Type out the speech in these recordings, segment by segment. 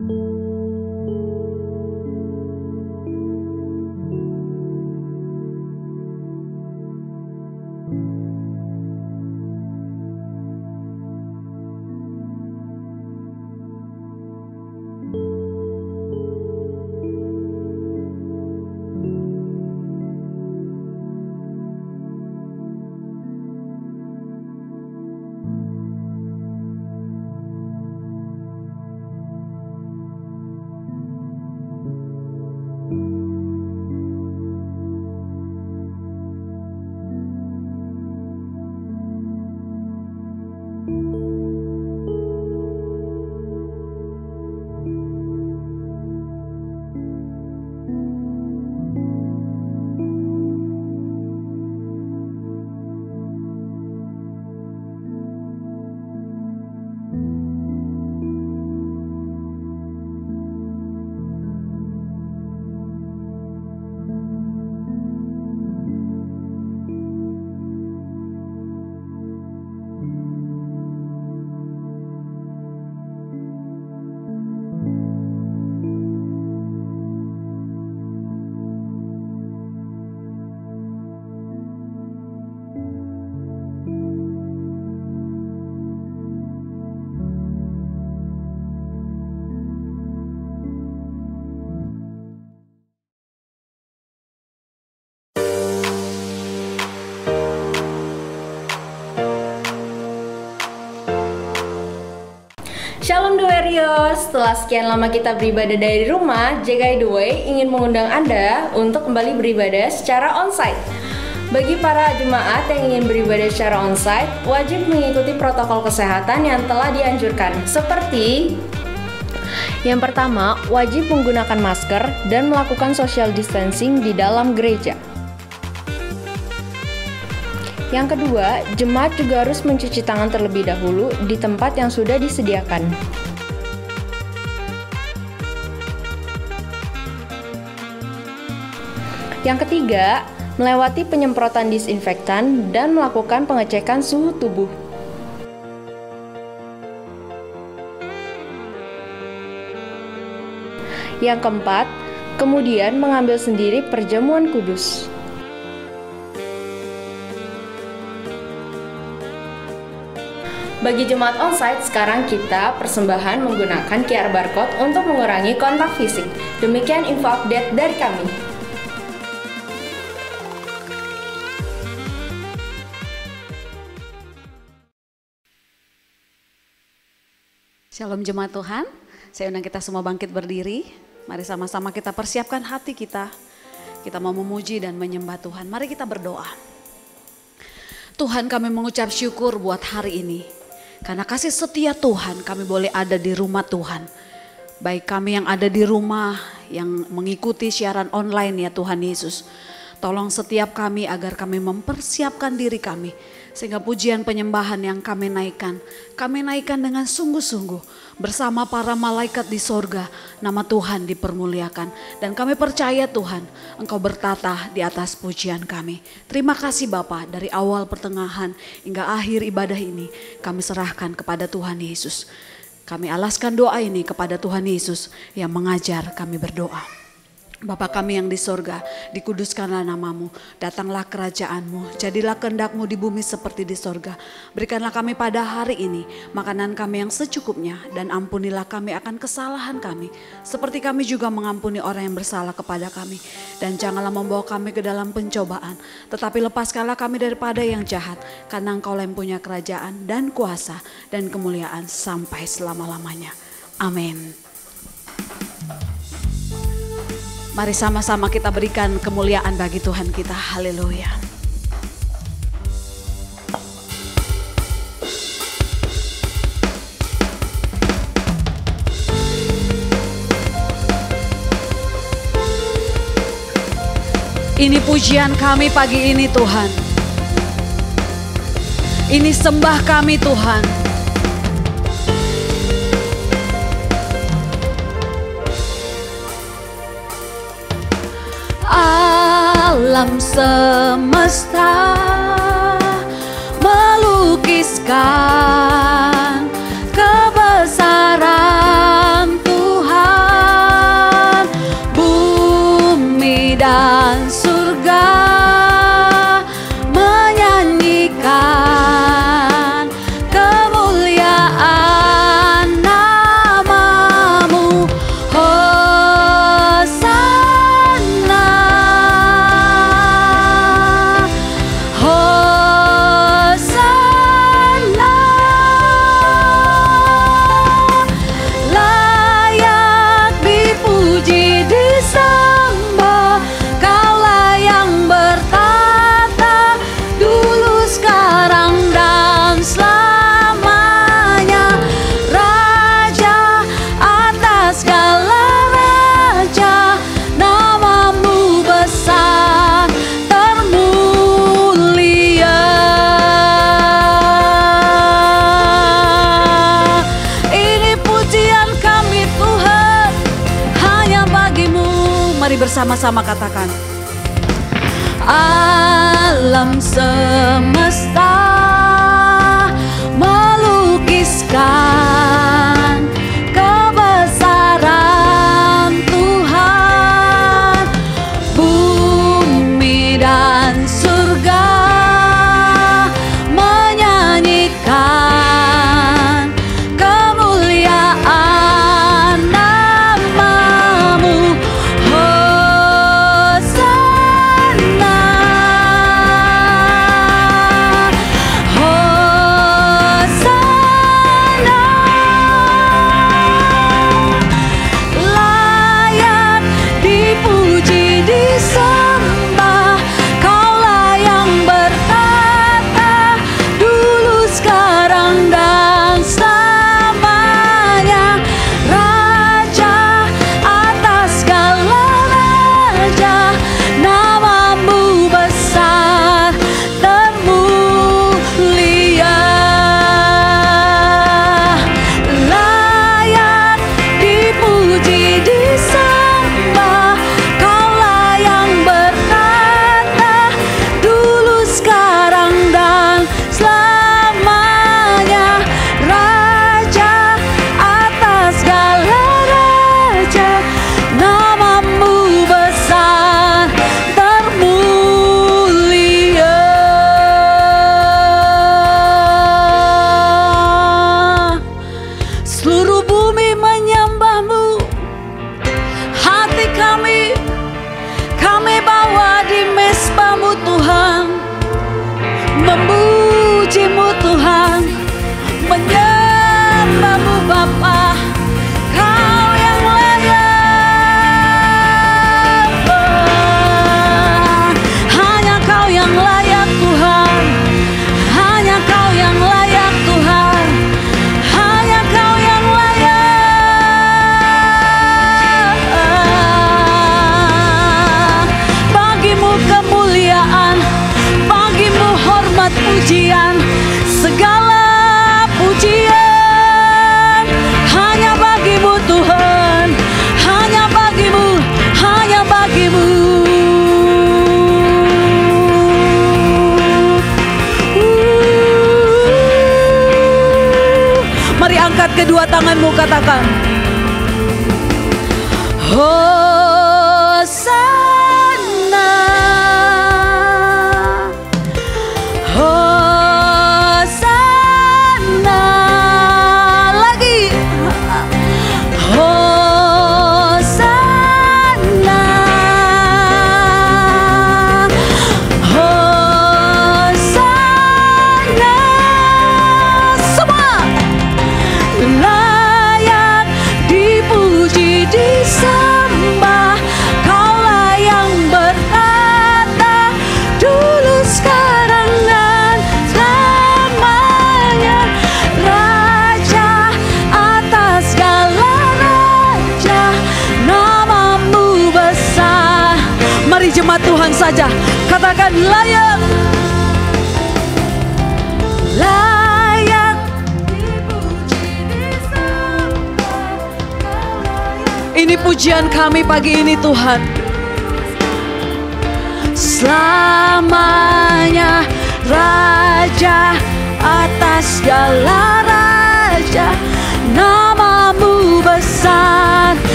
Thank you. Shalom The Warriors, setelah sekian lama kita beribadah dari rumah, JKI The Way ingin mengundang Anda untuk kembali beribadah secara onsite. Bagi para jemaat yang ingin beribadah secara onsite, wajib mengikuti protokol kesehatan yang telah dianjurkan, seperti yang pertama, wajib menggunakan masker dan melakukan social distancing di dalam gereja. Yang kedua, jemaat juga harus mencuci tangan terlebih dahulu di tempat yang sudah disediakan. Yang ketiga, melewati penyemprotan disinfektan dan melakukan pengecekan suhu tubuh. Yang keempat, kemudian mengambil sendiri perjamuan kudus. Bagi jemaat onsite, sekarang kita persembahan menggunakan QR barcode untuk mengurangi kontak fisik. Demikian info update dari kami. Shalom jemaat Tuhan, saya undang kita semua bangkit berdiri. Mari sama-sama kita persiapkan hati kita. Kita mau memuji dan menyembah Tuhan. Mari kita berdoa. Tuhan kami mengucap syukur buat hari ini. Karena kasih setia Tuhan kami boleh ada di rumah Tuhan. Baik kami yang ada di rumah, yang mengikuti siaran online ya Tuhan Yesus. Tolong setiap kami agar kami mempersiapkan diri kami sehingga pujian penyembahan yang kami naikkan, kami naikkan dengan sungguh-sungguh bersama para malaikat di sorga. Nama Tuhan dipermuliakan. Dan kami percaya Tuhan, Engkau bertata di atas pujian kami. Terima kasih Bapa dari awal pertengahan hingga akhir ibadah ini. Kami serahkan kepada Tuhan Yesus. Kami alaskan doa ini kepada Tuhan Yesus yang mengajar kami berdoa. Bapa kami yang di sorga, dikuduskanlah namamu, datanglah kerajaanmu, jadilah kehendakmu di bumi seperti di sorga. Berikanlah kami pada hari ini makanan kami yang secukupnya dan ampunilah kami akan kesalahan kami. Seperti kami juga mengampuni orang yang bersalah kepada kami. Dan janganlah membawa kami ke dalam pencobaan, tetapi lepaskanlah kami daripada yang jahat. Karena engkau yang punya kerajaan dan kuasa dan kemuliaan sampai selama-lamanya. Amin. Mari sama-sama kita berikan kemuliaan bagi Tuhan kita. Haleluya. Ini pujian kami pagi ini Tuhan. Ini sembah kami Tuhan. Alam semesta melukiskan bersama-sama katakan. no ramo. Katakan. Saja. Katakan layak. Layak Ini pujian kami pagi ini Tuhan. Selamanya Raja atas segala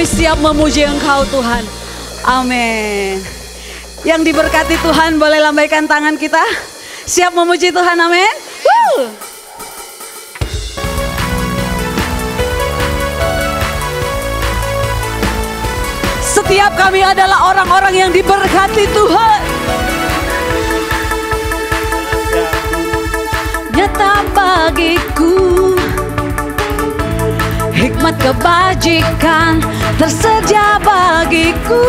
Kami siap memuji Engkau Tuhan. Amin. Yang diberkati Tuhan boleh lambaikan tangan kita. Siap memuji Tuhan amin. Woo! Setiap kami adalah orang-orang yang diberkati Tuhan. Nyata bagiku Hikmat kebajikan tersedia bagiku.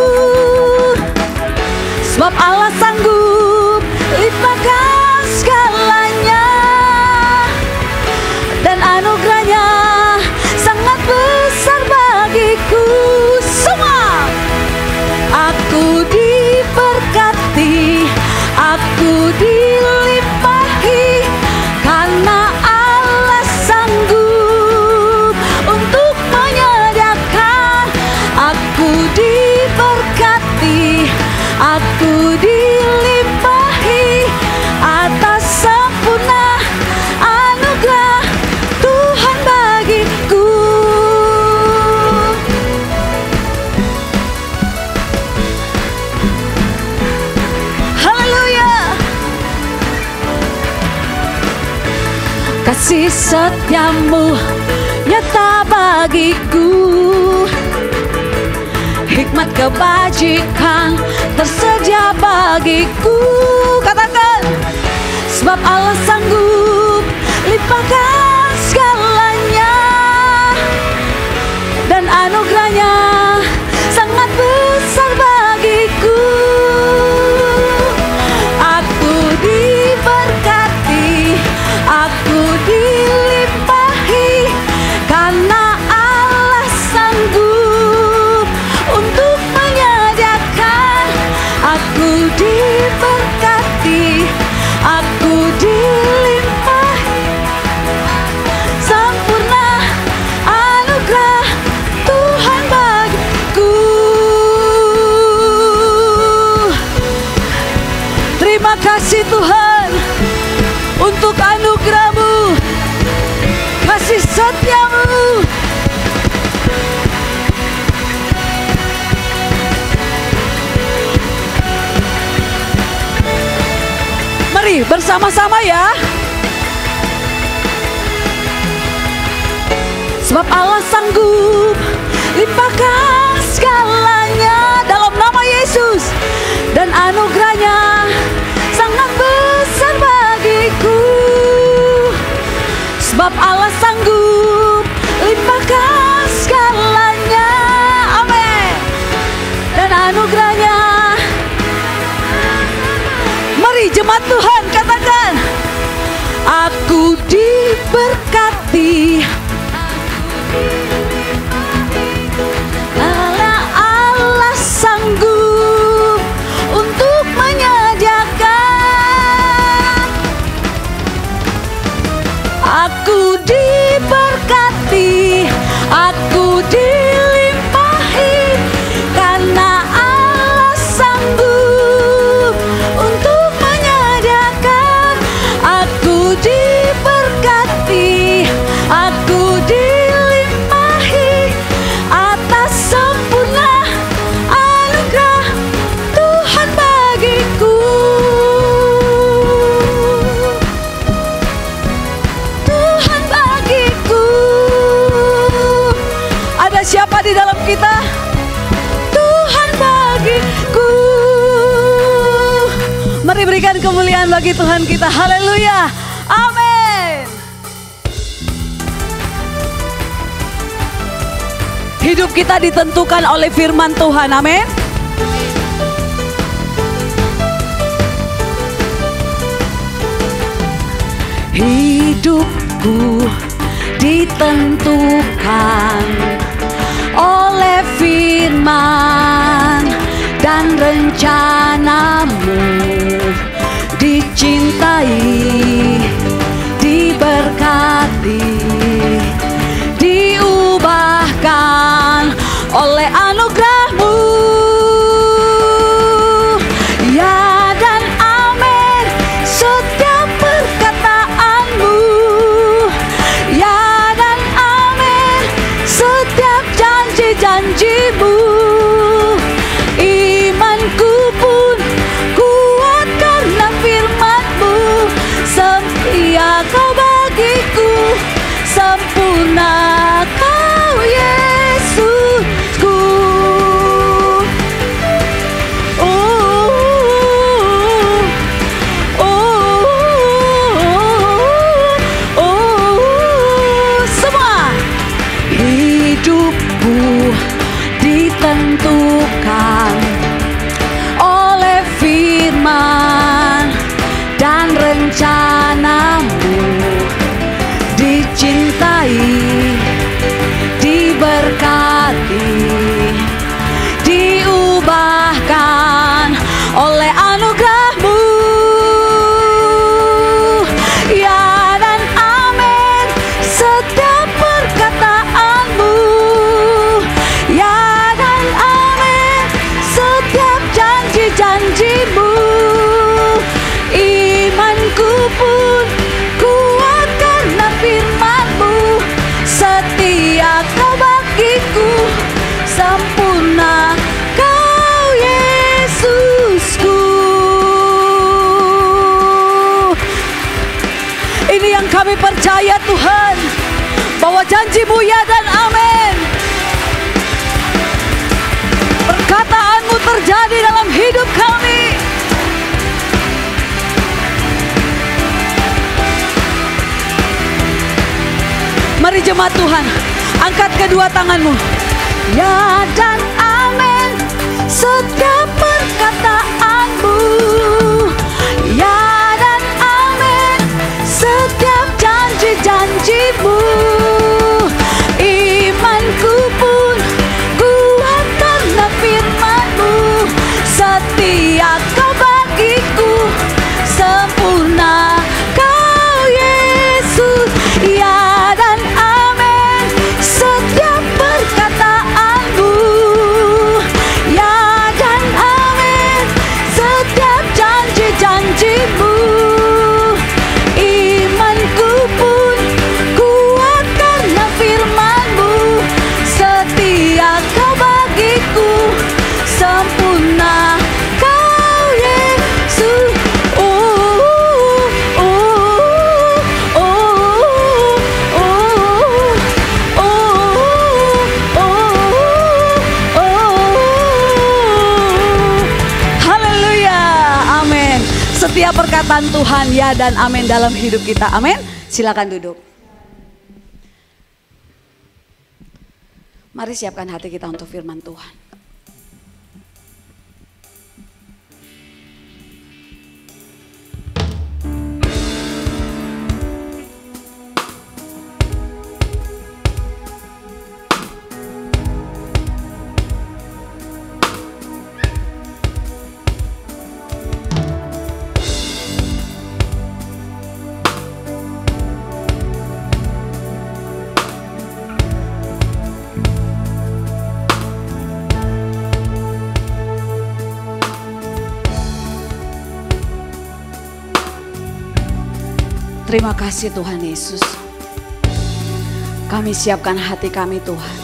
Sebab Allah sanggup limpahkan segalanya Dan anugerahnya setiamu nyata bagiku. Hikmat kebajikan tersedia bagiku. Katakan Sebab Allah sanggup limpahkan Sama-sama ya. Sebab Allah sanggup limpahkan bagi Tuhan kita. Haleluya. Amin. Hidup kita ditentukan oleh firman Tuhan. Amin. Hidupku ditentukan oleh firman dan rencanamu Mari jemaat Tuhan, angkat kedua tanganmu. Ya dan amin setiap perkataanmu. Ya dan amin setiap janji-janjimu. Firman Tuhan ya dan amin dalam hidup kita. Amin. Silakan duduk. Mari siapkan hati kita untuk firman Tuhan. Terima kasih Tuhan Yesus. Kami siapkan hati kami Tuhan.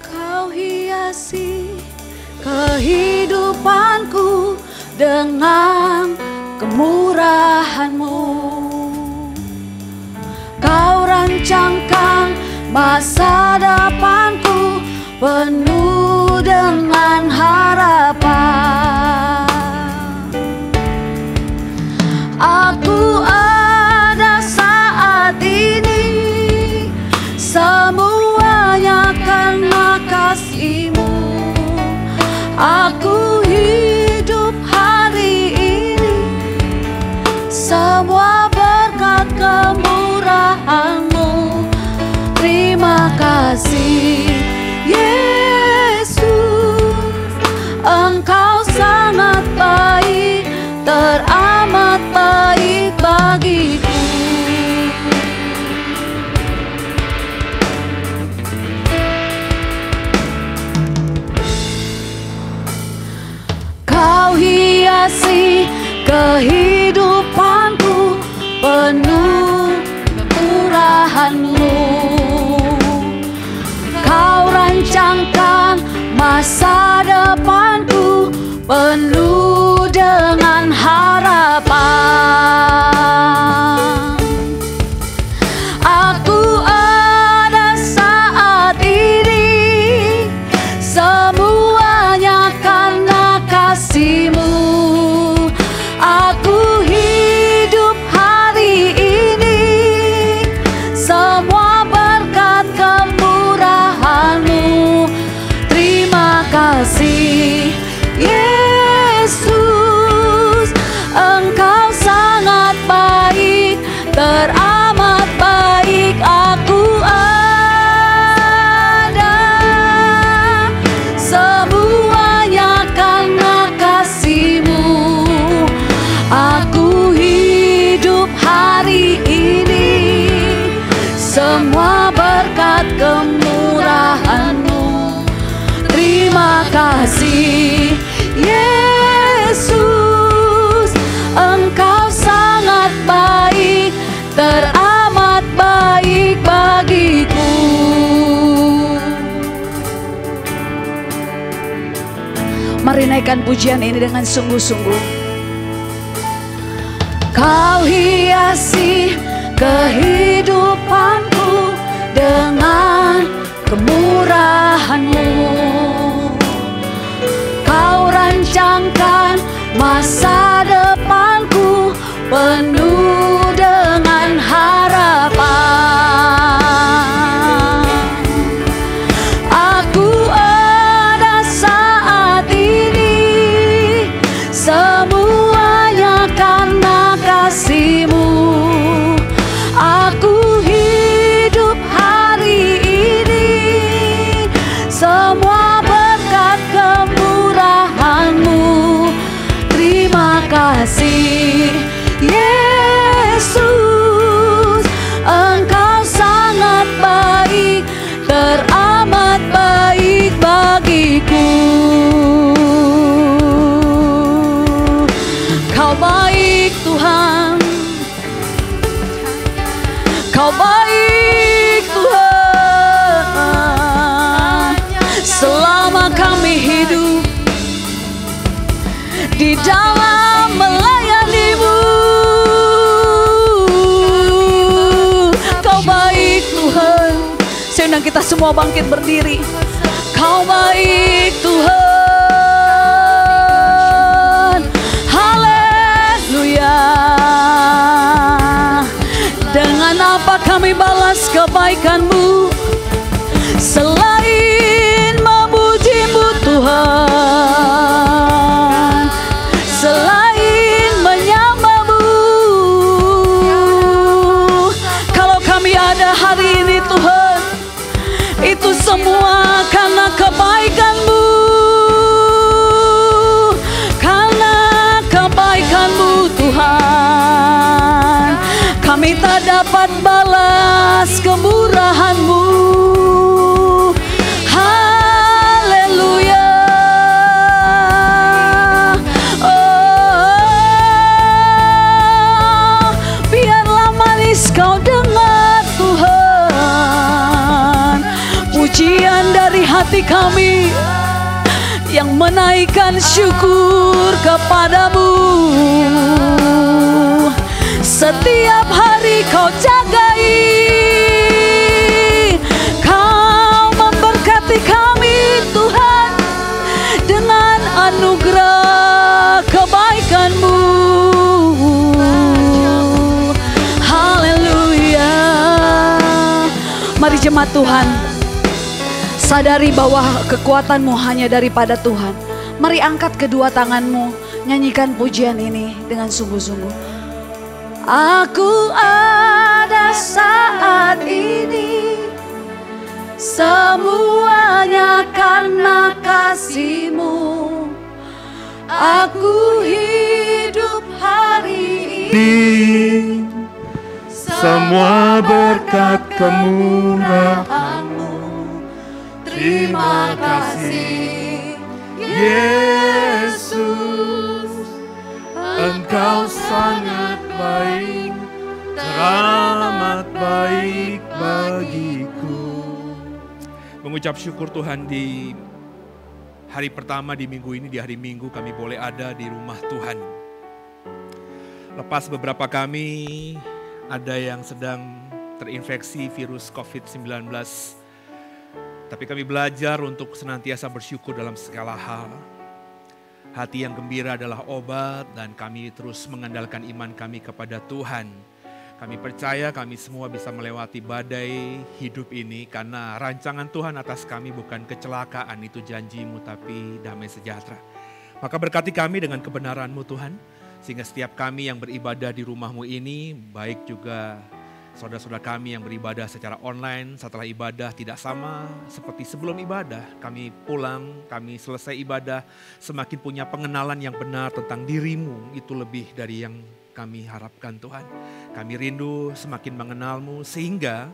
Kau hiasi kehidupanku dengan kemurahanmu. Kau rancangkan masa depanku penuh dengan harapan. Aku hidup hari ini. Semua berkat kemurahanmu. Terima kasih Yesus masa depanku penuh Mari naikkan pujian ini dengan sungguh-sungguh. Kau hiasi kehidupanku dengan kemurahanmu. Kau rancangkan masa depanku penuh dengan harapan Kau baik Tuhan. Selama kami hidup Di dalam melayanimu. Kau baik Tuhan. Saya kita semua bangkit berdiri. Kau baik Tuhan kami balas kebaikanmu kami yang menaikkan syukur kepadamu. Setiap hari kau jagai Kau memberkati kami Tuhan Dengan anugerah kebaikanmu. Haleluya. Mari jemaat Tuhan Sadari bahwa kekuatanmu hanya daripada Tuhan. Mari angkat kedua tanganmu, nyanyikan pujian ini dengan sungguh-sungguh. Aku ada saat ini, semuanya karena kasihmu. Aku hidup hari ini, Semua berkat kemurahanmu Terima kasih Yesus Engkau sangat baik Teramat baik bagiku Mengucap syukur Tuhan di hari pertama di minggu ini, di hari minggu kami boleh ada di rumah Tuhan. Lepas beberapa kami ada yang sedang terinfeksi virus COVID-19. Tapi kami belajar untuk senantiasa bersyukur dalam segala hal. Hati yang gembira adalah obat dan kami terus mengandalkan iman kami kepada Tuhan. Kami percaya kami semua bisa melewati badai hidup ini karena rancangan Tuhan atas kami bukan kecelakaan itu janjimu tapi damai sejahtera. Maka berkati kami dengan kebenaranmu Tuhan. Sehingga setiap kami yang beribadah di rumahmu ini baik juga saudara-saudara kami yang beribadah secara online setelah ibadah tidak sama seperti sebelum ibadah. Kami pulang, kami selesai ibadah, semakin punya pengenalan yang benar tentang dirimu, itu lebih dari yang kami harapkan Tuhan. Kami rindu semakin mengenalmu sehingga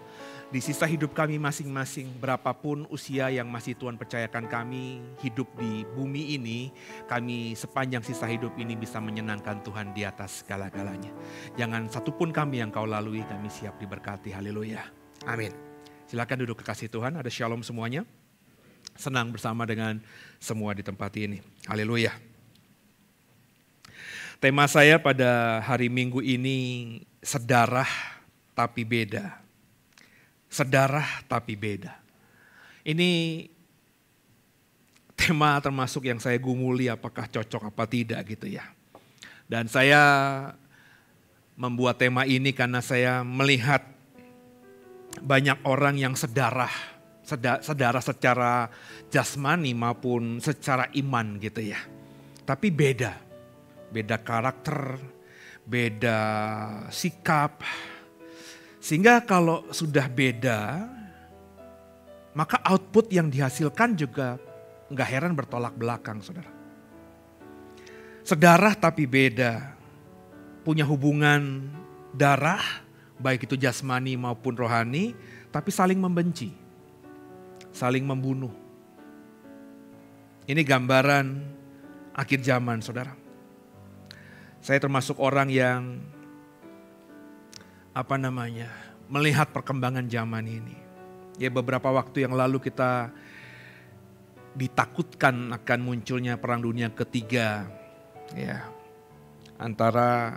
di sisa hidup kami masing-masing, berapapun usia yang masih Tuhan percayakan kami hidup di bumi ini, kami sepanjang sisa hidup ini bisa menyenangkan Tuhan di atas segala-galanya. Jangan satupun kami yang kau lalui, kami siap diberkati. Haleluya. Amin. Silakan duduk kekasih Tuhan, ada shalom semuanya. Senang bersama dengan semua di tempat ini. Haleluya. Tema saya pada hari Minggu ini sedarah tapi beda sedarah tapi beda. Ini tema termasuk yang saya gumuli apakah cocok apa tidak gitu ya. Dan saya membuat tema ini karena saya melihat banyak orang yang sedarah, sedarah secara jasmani maupun secara iman gitu ya. Tapi beda, beda karakter, beda sikap, sehingga kalau sudah beda, maka output yang dihasilkan juga nggak heran bertolak belakang, saudara. Sedarah tapi beda, punya hubungan darah, baik itu jasmani maupun rohani, tapi saling membenci, saling membunuh. Ini gambaran akhir zaman, saudara. Saya termasuk orang yang apa namanya melihat perkembangan zaman ini. Ya beberapa waktu yang lalu kita ditakutkan akan munculnya perang dunia ketiga ya antara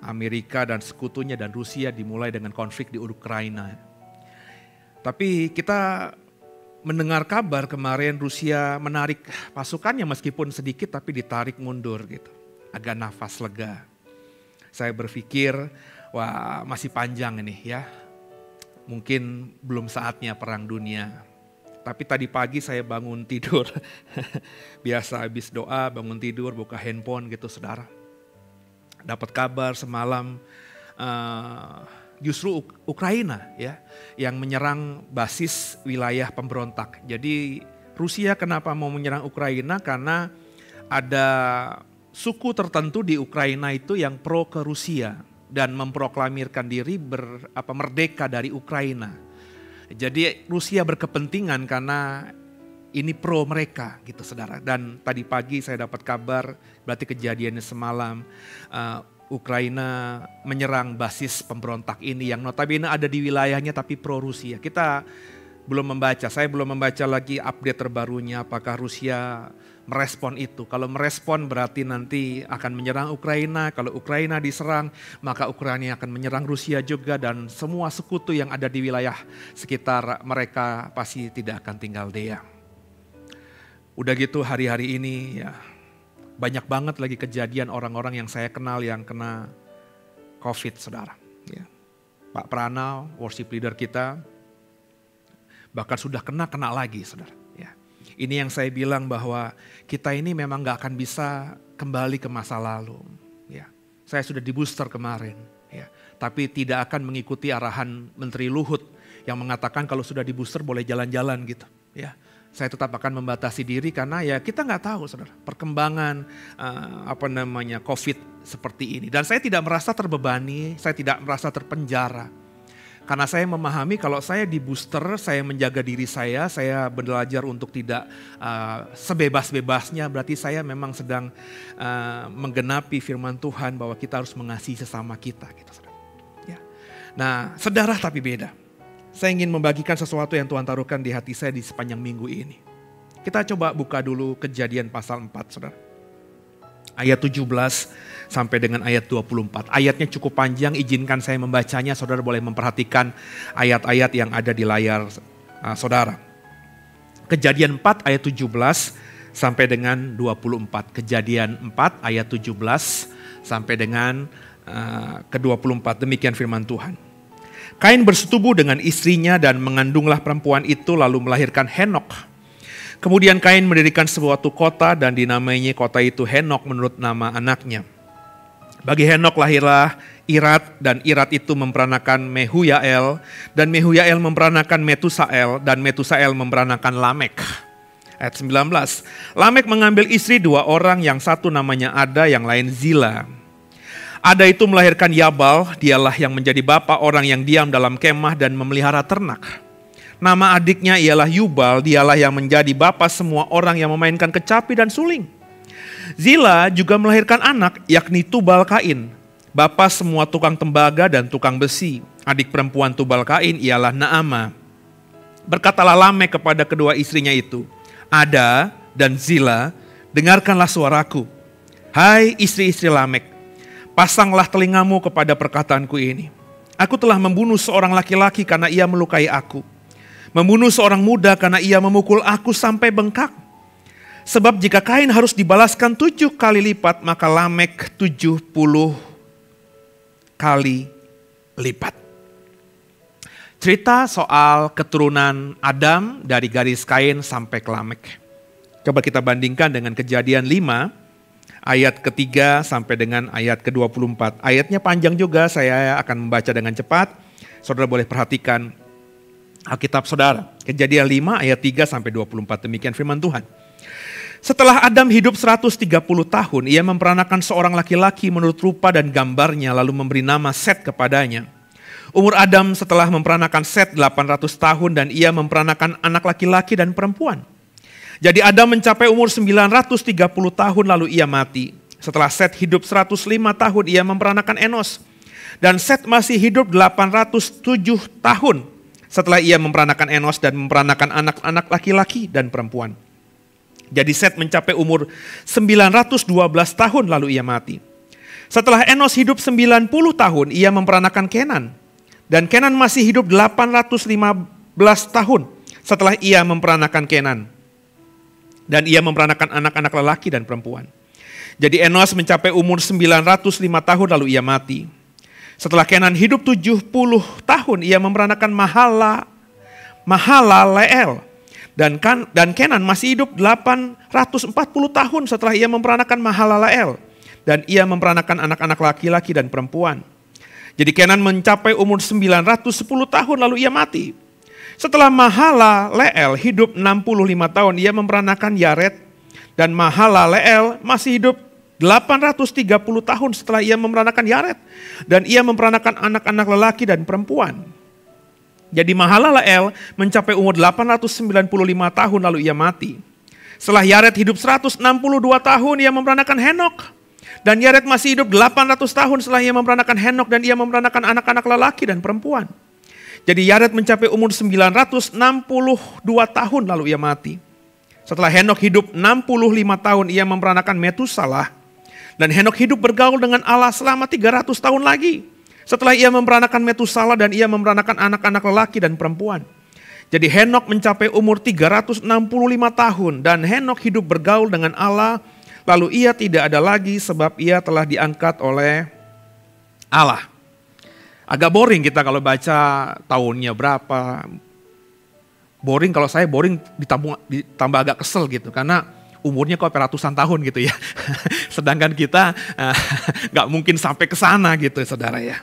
Amerika dan sekutunya dan Rusia dimulai dengan konflik di Ukraina. Tapi kita mendengar kabar kemarin Rusia menarik pasukannya meskipun sedikit tapi ditarik mundur gitu. Agak nafas lega. Saya berpikir wah masih panjang ini ya. mungkin belum saatnya perang dunia. Tapi tadi pagi saya bangun tidur, biasa habis doa bangun tidur buka handphone gitu saudara. Dapat kabar semalam uh, justru Uk Ukraina ya yang menyerang basis wilayah pemberontak. Jadi Rusia kenapa mau menyerang Ukraina karena ada suku tertentu di Ukraina itu yang pro ke Rusia dan memproklamirkan diri ber, apa, merdeka dari Ukraina. Jadi Rusia berkepentingan karena ini pro mereka gitu saudara. Dan tadi pagi saya dapat kabar berarti kejadiannya semalam uh, Ukraina menyerang basis pemberontak ini yang notabene ada di wilayahnya tapi pro Rusia. Kita belum membaca, saya belum membaca lagi update terbarunya apakah Rusia merespon itu. Kalau merespon berarti nanti akan menyerang Ukraina, kalau Ukraina diserang maka Ukraina akan menyerang Rusia juga dan semua sekutu yang ada di wilayah sekitar mereka pasti tidak akan tinggal diam. Udah gitu hari-hari ini ya banyak banget lagi kejadian orang-orang yang saya kenal yang kena COVID, saudara. Ya. Pak Pranal, worship leader kita, bahkan sudah kena kena lagi, saudara. Ini yang saya bilang bahwa kita ini memang gak akan bisa kembali ke masa lalu. Ya. Saya sudah di booster kemarin, ya. tapi tidak akan mengikuti arahan Menteri Luhut yang mengatakan kalau sudah di booster boleh jalan-jalan gitu. Ya saya tetap akan membatasi diri karena ya kita nggak tahu saudara perkembangan uh, apa namanya COVID seperti ini dan saya tidak merasa terbebani, saya tidak merasa terpenjara karena saya memahami kalau saya di booster, saya menjaga diri saya, saya belajar untuk tidak uh, sebebas-bebasnya. Berarti saya memang sedang uh, menggenapi firman Tuhan bahwa kita harus mengasihi sesama kita. Gitu. Ya. Nah, sedarah tapi beda. Saya ingin membagikan sesuatu yang Tuhan taruhkan di hati saya di sepanjang minggu ini. Kita coba buka dulu kejadian pasal 4 saudara. Ayat 17 sampai dengan ayat 24. Ayatnya cukup panjang, izinkan saya membacanya. Saudara boleh memperhatikan ayat-ayat yang ada di layar uh, saudara. Kejadian 4 ayat 17 sampai dengan 24. Kejadian 4 ayat 17 sampai dengan uh, ke-24. Demikian firman Tuhan. Kain bersetubuh dengan istrinya dan mengandunglah perempuan itu lalu melahirkan Henok. Kemudian Kain mendirikan suatu kota dan dinamainya kota itu Henok menurut nama anaknya. Bagi Henok lahirlah Irat dan Irat itu memperanakan Mehuyael dan Mehuyael memperanakan Metusael dan Metusael memperanakan Lamek. Ayat 19. Lamek mengambil istri dua orang yang satu namanya Ada yang lain Zila. Ada itu melahirkan Yabal, dialah yang menjadi bapak orang yang diam dalam kemah dan memelihara ternak. Nama adiknya ialah Yubal, dialah yang menjadi bapak semua orang yang memainkan kecapi dan suling. Zila juga melahirkan anak, yakni Tubal Kain, bapak semua tukang tembaga dan tukang besi. Adik perempuan Tubal Kain ialah Naama. Berkatalah Lame kepada kedua istrinya itu, Ada dan Zila, dengarkanlah suaraku. Hai istri-istri Lamek, Pasanglah telingamu kepada perkataanku ini. Aku telah membunuh seorang laki-laki karena ia melukai aku. Membunuh seorang muda karena ia memukul aku sampai bengkak. Sebab jika kain harus dibalaskan tujuh kali lipat, maka Lamek tujuh puluh kali lipat. Cerita soal keturunan Adam dari garis kain sampai ke Lamek. Coba kita bandingkan dengan kejadian 5 ayat ketiga sampai dengan ayat ke-24. Ayatnya panjang juga, saya akan membaca dengan cepat. Saudara boleh perhatikan Alkitab saudara. Kejadian 5 ayat 3 sampai 24. Demikian firman Tuhan. Setelah Adam hidup 130 tahun, ia memperanakan seorang laki-laki menurut rupa dan gambarnya lalu memberi nama Set kepadanya. Umur Adam setelah memperanakan Set 800 tahun dan ia memperanakan anak laki-laki dan perempuan. Jadi Adam mencapai umur 930 tahun lalu ia mati. Setelah Set hidup 105 tahun ia memperanakan Enos. Dan Set masih hidup 807 tahun setelah ia memperanakan Enos dan memperanakan anak-anak laki-laki dan perempuan. Jadi Set mencapai umur 912 tahun lalu ia mati. Setelah Enos hidup 90 tahun ia memperanakan Kenan. Dan Kenan masih hidup 815 tahun setelah ia memperanakan Kenan dan ia memperanakan anak-anak lelaki dan perempuan. Jadi Enos mencapai umur 905 tahun lalu ia mati. Setelah Kenan hidup 70 tahun, ia memperanakan Mahala, Mahala Leel. Dan, kan, dan Kenan masih hidup 840 tahun setelah ia memperanakan Mahala Leel. Dan ia memperanakan anak-anak laki-laki dan perempuan. Jadi Kenan mencapai umur 910 tahun lalu ia mati. Setelah Mahala Leel hidup 65 tahun, ia memperanakan Yaret. Dan Mahala Leel masih hidup 830 tahun setelah ia memperanakan Yaret. Dan ia memperanakan anak-anak lelaki dan perempuan. Jadi Mahalaleel mencapai umur 895 tahun lalu ia mati. Setelah Yaret hidup 162 tahun ia memperanakan Henok. Dan Yaret masih hidup 800 tahun setelah ia memperanakan Henok dan ia memperanakan anak-anak lelaki dan perempuan. Jadi Yaret mencapai umur 962 tahun lalu ia mati. Setelah Henok hidup 65 tahun ia memperanakan Metusalah dan Henok hidup bergaul dengan Allah selama 300 tahun lagi. Setelah ia memperanakan Metusala dan ia memperanakan anak-anak lelaki dan perempuan. Jadi Henok mencapai umur 365 tahun dan Henok hidup bergaul dengan Allah. Lalu ia tidak ada lagi sebab ia telah diangkat oleh Allah. Agak boring kita kalau baca tahunnya berapa. Boring kalau saya boring ditambah, ditambah agak kesel gitu karena umurnya kok ratusan tahun gitu ya. Sedangkan kita eh, nggak mungkin sampai ke sana gitu saudara ya.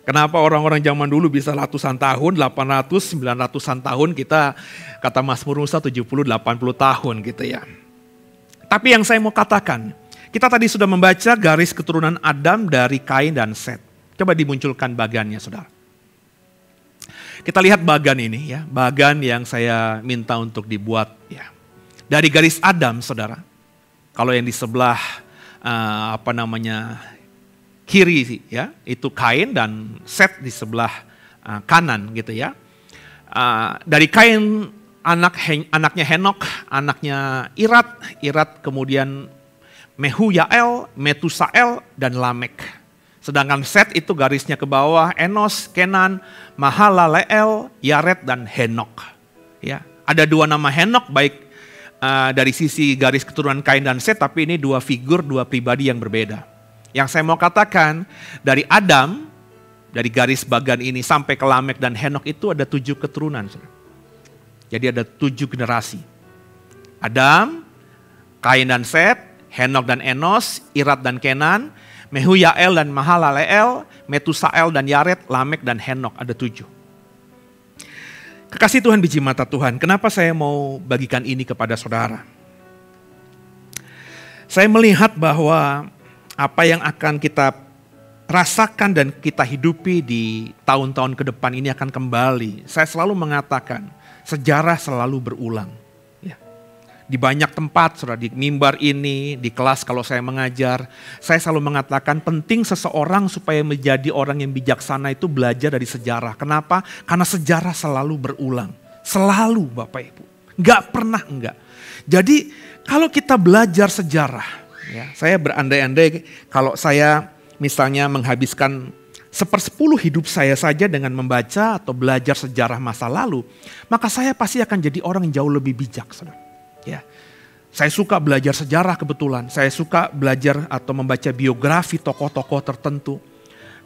Kenapa orang-orang zaman dulu bisa ratusan tahun, 800, 900-an tahun, kita kata Mas Murusa 70, 80 tahun gitu ya. Tapi yang saya mau katakan, kita tadi sudah membaca garis keturunan Adam dari Kain dan Set. Coba dimunculkan bagannya saudara. Kita lihat bagan ini ya, bagan yang saya minta untuk dibuat ya dari garis Adam, saudara. Kalau yang di sebelah uh, apa namanya kiri ya itu Kain dan Set di sebelah uh, kanan gitu ya. Uh, dari Kain anak anaknya Henok, anaknya Irat, Irat kemudian Mehuyael, Metusael dan Lamek. Sedangkan Set itu garisnya ke bawah Enos, Kenan, Mahalaleel, Yaret dan Henok. Ya, ada dua nama Henok baik uh, dari sisi garis keturunan Kain dan Set, tapi ini dua figur, dua pribadi yang berbeda. Yang saya mau katakan, dari Adam, dari garis bagan ini sampai ke Lamek dan Henok itu ada tujuh keturunan. Jadi ada tujuh generasi. Adam, Kain dan Set, Henok dan Enos, Irat dan Kenan, Mehuyael dan Mahalaleel, Metusael dan Yaret, Lamek dan Henok. Ada tujuh. Kekasih Tuhan biji mata Tuhan, kenapa saya mau bagikan ini kepada saudara? Saya melihat bahwa apa yang akan kita rasakan dan kita hidupi di tahun-tahun ke depan ini akan kembali. Saya selalu mengatakan, sejarah selalu berulang di banyak tempat, saudara, di mimbar ini, di kelas kalau saya mengajar, saya selalu mengatakan penting seseorang supaya menjadi orang yang bijaksana itu belajar dari sejarah. Kenapa? Karena sejarah selalu berulang. Selalu Bapak Ibu. Enggak pernah enggak. Jadi kalau kita belajar sejarah, ya, saya berandai-andai kalau saya misalnya menghabiskan sepersepuluh hidup saya saja dengan membaca atau belajar sejarah masa lalu, maka saya pasti akan jadi orang yang jauh lebih bijak. Saudara. Ya. Saya suka belajar sejarah kebetulan. Saya suka belajar atau membaca biografi tokoh-tokoh tertentu.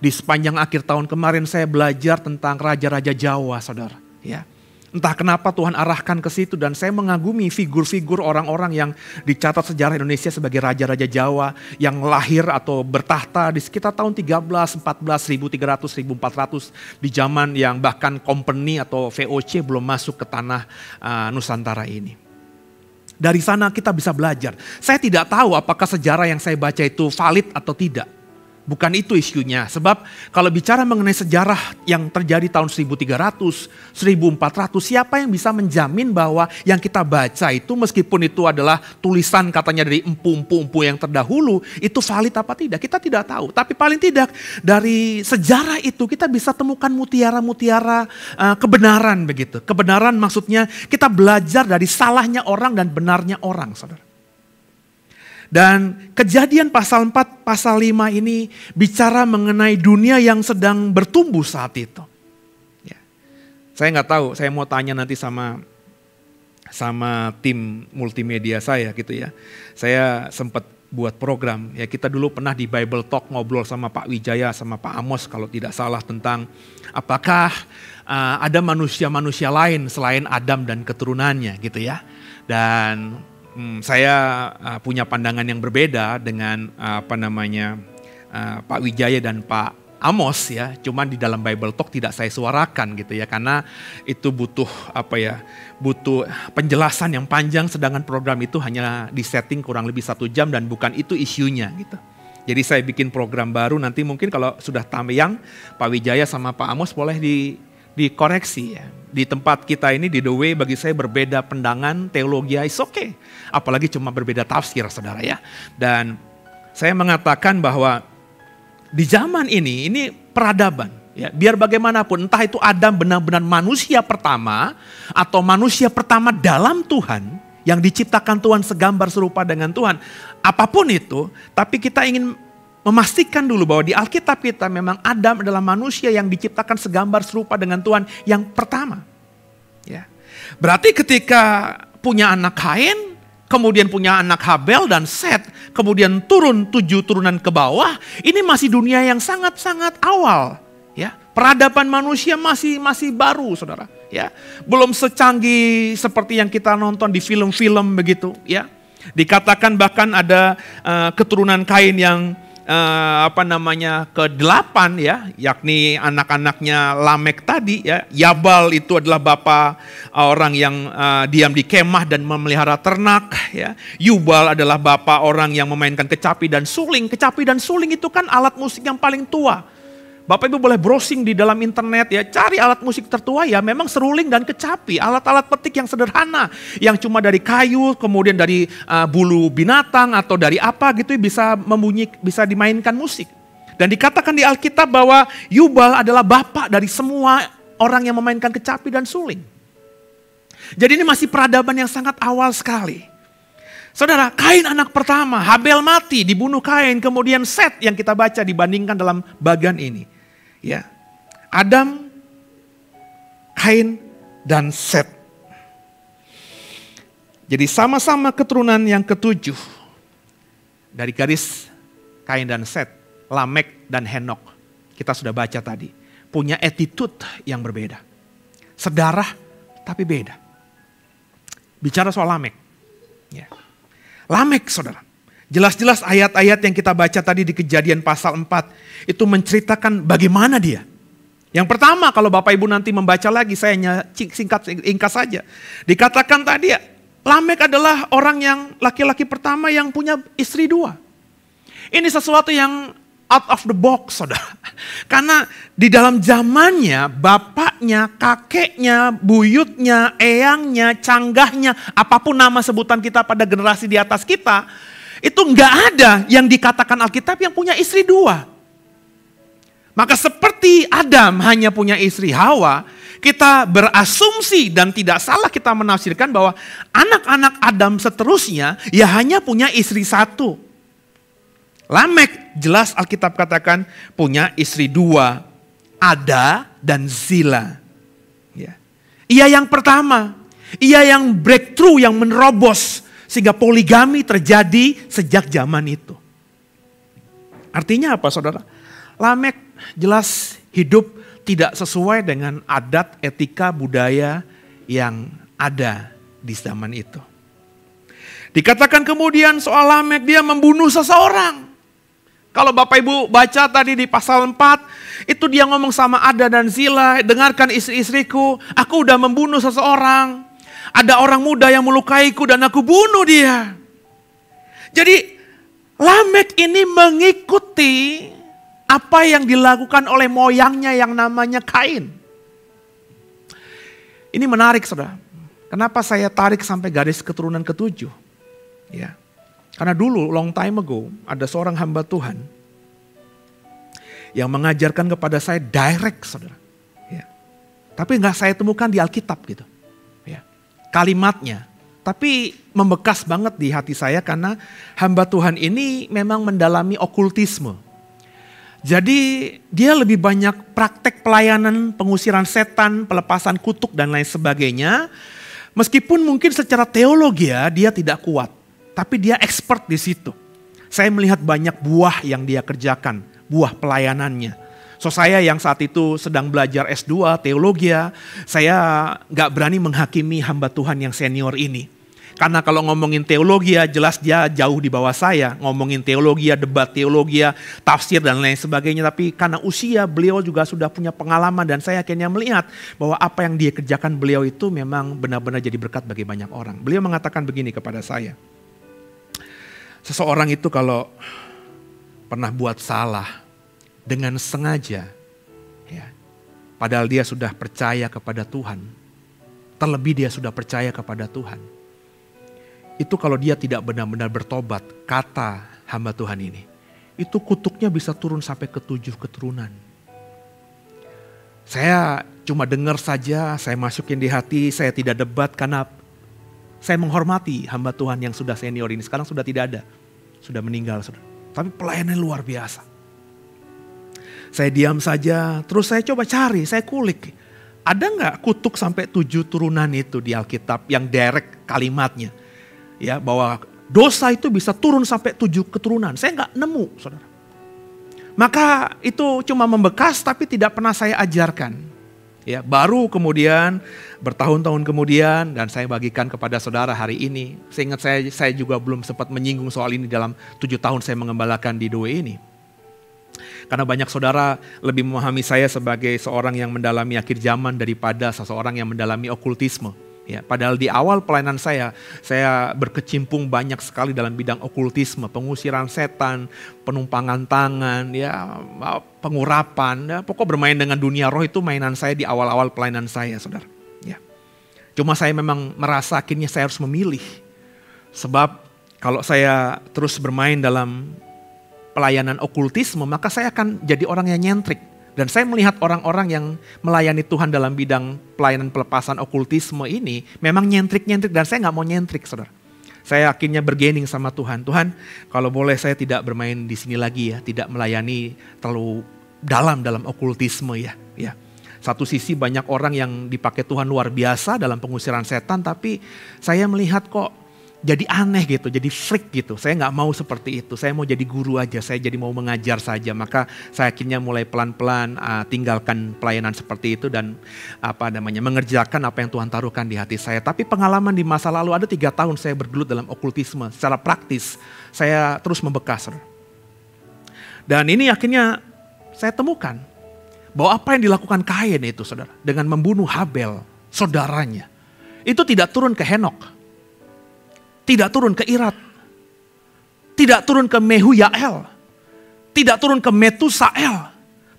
Di sepanjang akhir tahun kemarin saya belajar tentang raja-raja Jawa, saudara. Ya. Entah kenapa Tuhan arahkan ke situ dan saya mengagumi figur-figur orang-orang yang dicatat sejarah Indonesia sebagai raja-raja Jawa yang lahir atau bertahta di sekitar tahun 13, 14, 1300, 1400 di zaman yang bahkan company atau VOC belum masuk ke tanah uh, Nusantara ini. Dari sana kita bisa belajar. Saya tidak tahu apakah sejarah yang saya baca itu valid atau tidak. Bukan itu isunya. Sebab kalau bicara mengenai sejarah yang terjadi tahun 1300, 1400, siapa yang bisa menjamin bahwa yang kita baca itu meskipun itu adalah tulisan katanya dari empu-empu yang terdahulu, itu valid apa tidak? Kita tidak tahu. Tapi paling tidak dari sejarah itu kita bisa temukan mutiara-mutiara uh, kebenaran begitu. Kebenaran maksudnya kita belajar dari salahnya orang dan benarnya orang, saudara. Dan kejadian pasal 4, pasal 5 ini bicara mengenai dunia yang sedang bertumbuh saat itu. Ya. Saya nggak tahu, saya mau tanya nanti sama sama tim multimedia saya gitu ya. Saya sempat buat program. Ya kita dulu pernah di Bible Talk ngobrol sama Pak Wijaya sama Pak Amos kalau tidak salah tentang apakah uh, ada manusia-manusia lain selain Adam dan keturunannya gitu ya. Dan hmm, saya uh, punya pandangan yang berbeda dengan uh, apa namanya uh, Pak Wijaya dan Pak Amos ya, cuman di dalam Bible Talk tidak saya suarakan gitu ya karena itu butuh apa ya, butuh penjelasan yang panjang sedangkan program itu hanya disetting kurang lebih satu jam dan bukan itu isunya gitu. Jadi saya bikin program baru nanti mungkin kalau sudah yang Pak Wijaya sama Pak Amos boleh di dikoreksi ya. Di tempat kita ini di The Way bagi saya berbeda pandangan teologi is okay. Apalagi cuma berbeda tafsir saudara ya. Dan saya mengatakan bahwa di zaman ini, ini peradaban. Ya, biar bagaimanapun, entah itu Adam benar-benar manusia pertama atau manusia pertama dalam Tuhan yang diciptakan Tuhan segambar serupa dengan Tuhan. Apa pun itu, tapi kita ingin memastikan dulu bahwa di Alkitab kita memang Adam adalah manusia yang diciptakan segambar serupa dengan Tuhan yang pertama. Ya. Berarti ketika punya anak Kain, kemudian punya anak Habel dan Set, kemudian turun tujuh turunan ke bawah, ini masih dunia yang sangat-sangat awal. Ya, peradaban manusia masih masih baru, saudara. Ya, belum secanggih seperti yang kita nonton di film-film begitu. Ya, dikatakan bahkan ada uh, keturunan Kain yang uh, apa namanya ke delapan ya, yakni anak-anaknya Lamek tadi ya. Yabal itu adalah bapak uh, orang yang uh, diam di kemah dan memelihara ternak ya. Yubal adalah bapak orang yang memainkan kecapi dan suling. Kecapi dan suling itu kan alat musik yang paling tua. Bapak Ibu boleh browsing di dalam internet ya, cari alat musik tertua ya, memang seruling dan kecapi, alat-alat petik yang sederhana, yang cuma dari kayu, kemudian dari uh, bulu binatang atau dari apa gitu bisa membunyi, bisa dimainkan musik. Dan dikatakan di Alkitab bahwa Yubal adalah bapak dari semua orang yang memainkan kecapi dan suling. Jadi ini masih peradaban yang sangat awal sekali. Saudara, Kain anak pertama, Habel mati, dibunuh Kain, kemudian Set yang kita baca dibandingkan dalam bagian ini. Ya. Adam, Kain, dan Set. Jadi sama-sama keturunan yang ketujuh dari garis Kain dan Set, Lamek dan Henok. Kita sudah baca tadi. Punya attitude yang berbeda. Sedarah tapi beda. Bicara soal Lamek. Ya. Lamek saudara. Jelas-jelas ayat-ayat yang kita baca tadi di kejadian pasal 4 itu menceritakan bagaimana dia. Yang pertama kalau Bapak Ibu nanti membaca lagi saya hanya singkat ingkas saja. Dikatakan tadi ya, Lamek adalah orang yang laki-laki pertama yang punya istri dua. Ini sesuatu yang out of the box saudara. Karena di dalam zamannya bapaknya, kakeknya, buyutnya, eyangnya, canggahnya, apa pun nama sebutan kita pada generasi di atas kita, itu nggak ada yang dikatakan Alkitab yang punya istri dua. Maka seperti Adam hanya punya istri Hawa, kita berasumsi dan tidak salah kita menafsirkan bahwa anak-anak Adam seterusnya ya hanya punya istri satu. Lamek jelas Alkitab katakan punya istri dua, Ada dan Zila. Ya. Ia yang pertama, ia yang breakthrough, yang menerobos sehingga poligami terjadi sejak zaman itu. Artinya apa saudara? Lamek jelas hidup tidak sesuai dengan adat, etika, budaya yang ada di zaman itu. Dikatakan kemudian soal Lamek dia membunuh seseorang. Kalau Bapak Ibu baca tadi di pasal 4, itu dia ngomong sama Ada dan Zila, dengarkan istri-istriku, aku udah membunuh seseorang. Ada orang muda yang melukaiku dan aku bunuh dia. Jadi Lamek ini mengikuti apa yang dilakukan oleh moyangnya yang namanya Kain. Ini menarik saudara. Kenapa saya tarik sampai garis keturunan ketujuh? Ya. Karena dulu long time ago ada seorang hamba Tuhan yang mengajarkan kepada saya direct saudara. Ya. Tapi nggak saya temukan di Alkitab gitu kalimatnya. Tapi membekas banget di hati saya karena hamba Tuhan ini memang mendalami okultisme. Jadi dia lebih banyak praktek pelayanan, pengusiran setan, pelepasan kutuk dan lain sebagainya. Meskipun mungkin secara teologi ya dia tidak kuat. Tapi dia expert di situ. Saya melihat banyak buah yang dia kerjakan, buah pelayanannya. So saya yang saat itu sedang belajar S2 teologi, saya nggak berani menghakimi hamba Tuhan yang senior ini. Karena kalau ngomongin teologi ya jelas dia jauh di bawah saya. Ngomongin teologi ya, debat teologi ya, tafsir dan lain sebagainya. Tapi karena usia beliau juga sudah punya pengalaman dan saya akhirnya melihat bahwa apa yang dia kerjakan beliau itu memang benar-benar jadi berkat bagi banyak orang. Beliau mengatakan begini kepada saya. Seseorang itu kalau pernah buat salah dengan sengaja, ya, padahal dia sudah percaya kepada Tuhan, terlebih dia sudah percaya kepada Tuhan itu kalau dia tidak benar-benar bertobat, kata hamba Tuhan ini, itu kutuknya bisa turun sampai ke tujuh keturunan. Saya cuma dengar saja, saya masukin di hati, saya tidak debat karena saya menghormati hamba Tuhan yang sudah senior ini. Sekarang sudah tidak ada, sudah meninggal. Sudah. Tapi pelayanannya luar biasa. Saya diam saja, terus saya coba cari, saya kulik. Ada nggak kutuk sampai tujuh turunan itu di Alkitab yang direct kalimatnya? ya bahwa dosa itu bisa turun sampai tujuh keturunan. Saya nggak nemu, saudara. Maka itu cuma membekas tapi tidak pernah saya ajarkan. Ya, baru kemudian bertahun-tahun kemudian dan saya bagikan kepada saudara hari ini. Seingat saya, saya juga belum sempat menyinggung soal ini dalam tujuh tahun saya mengembalakan di dua ini. Karena banyak saudara lebih memahami saya sebagai seorang yang mendalami akhir zaman daripada seseorang yang mendalami okultisme. Ya, padahal di awal pelayanan saya, saya berkecimpung banyak sekali dalam bidang okultisme, pengusiran setan, penumpangan tangan, ya, pengurapan, ya, pokok bermain dengan dunia roh itu mainan saya di awal-awal pelayanan saya, saudara. Ya. Cuma saya memang merasa akhirnya saya harus memilih, sebab kalau saya terus bermain dalam pelayanan okultisme, maka saya akan jadi orang yang nyentrik dan saya melihat orang-orang yang melayani Tuhan dalam bidang pelayanan pelepasan okultisme ini memang nyentrik-nyentrik dan saya nggak mau nyentrik saudara. Saya akhirnya bergening sama Tuhan. Tuhan kalau boleh saya tidak bermain di sini lagi ya. Tidak melayani terlalu dalam dalam okultisme ya. ya. Satu sisi banyak orang yang dipakai Tuhan luar biasa dalam pengusiran setan. Tapi saya melihat kok jadi aneh gitu, jadi freak gitu. Saya nggak mau seperti itu. Saya mau jadi guru aja, saya jadi mau mengajar saja. Maka saya akhirnya mulai pelan-pelan uh, tinggalkan pelayanan seperti itu dan apa namanya mengerjakan apa yang Tuhan taruhkan di hati saya. Tapi pengalaman di masa lalu ada tiga tahun saya bergelut dalam okultisme secara praktis. Saya terus membekas. Dan ini akhirnya saya temukan bahwa apa yang dilakukan Kain itu saudara dengan membunuh Habel saudaranya itu tidak turun ke Henok tidak turun ke Irat. Tidak turun ke Mehuyael. Tidak turun ke Metusael.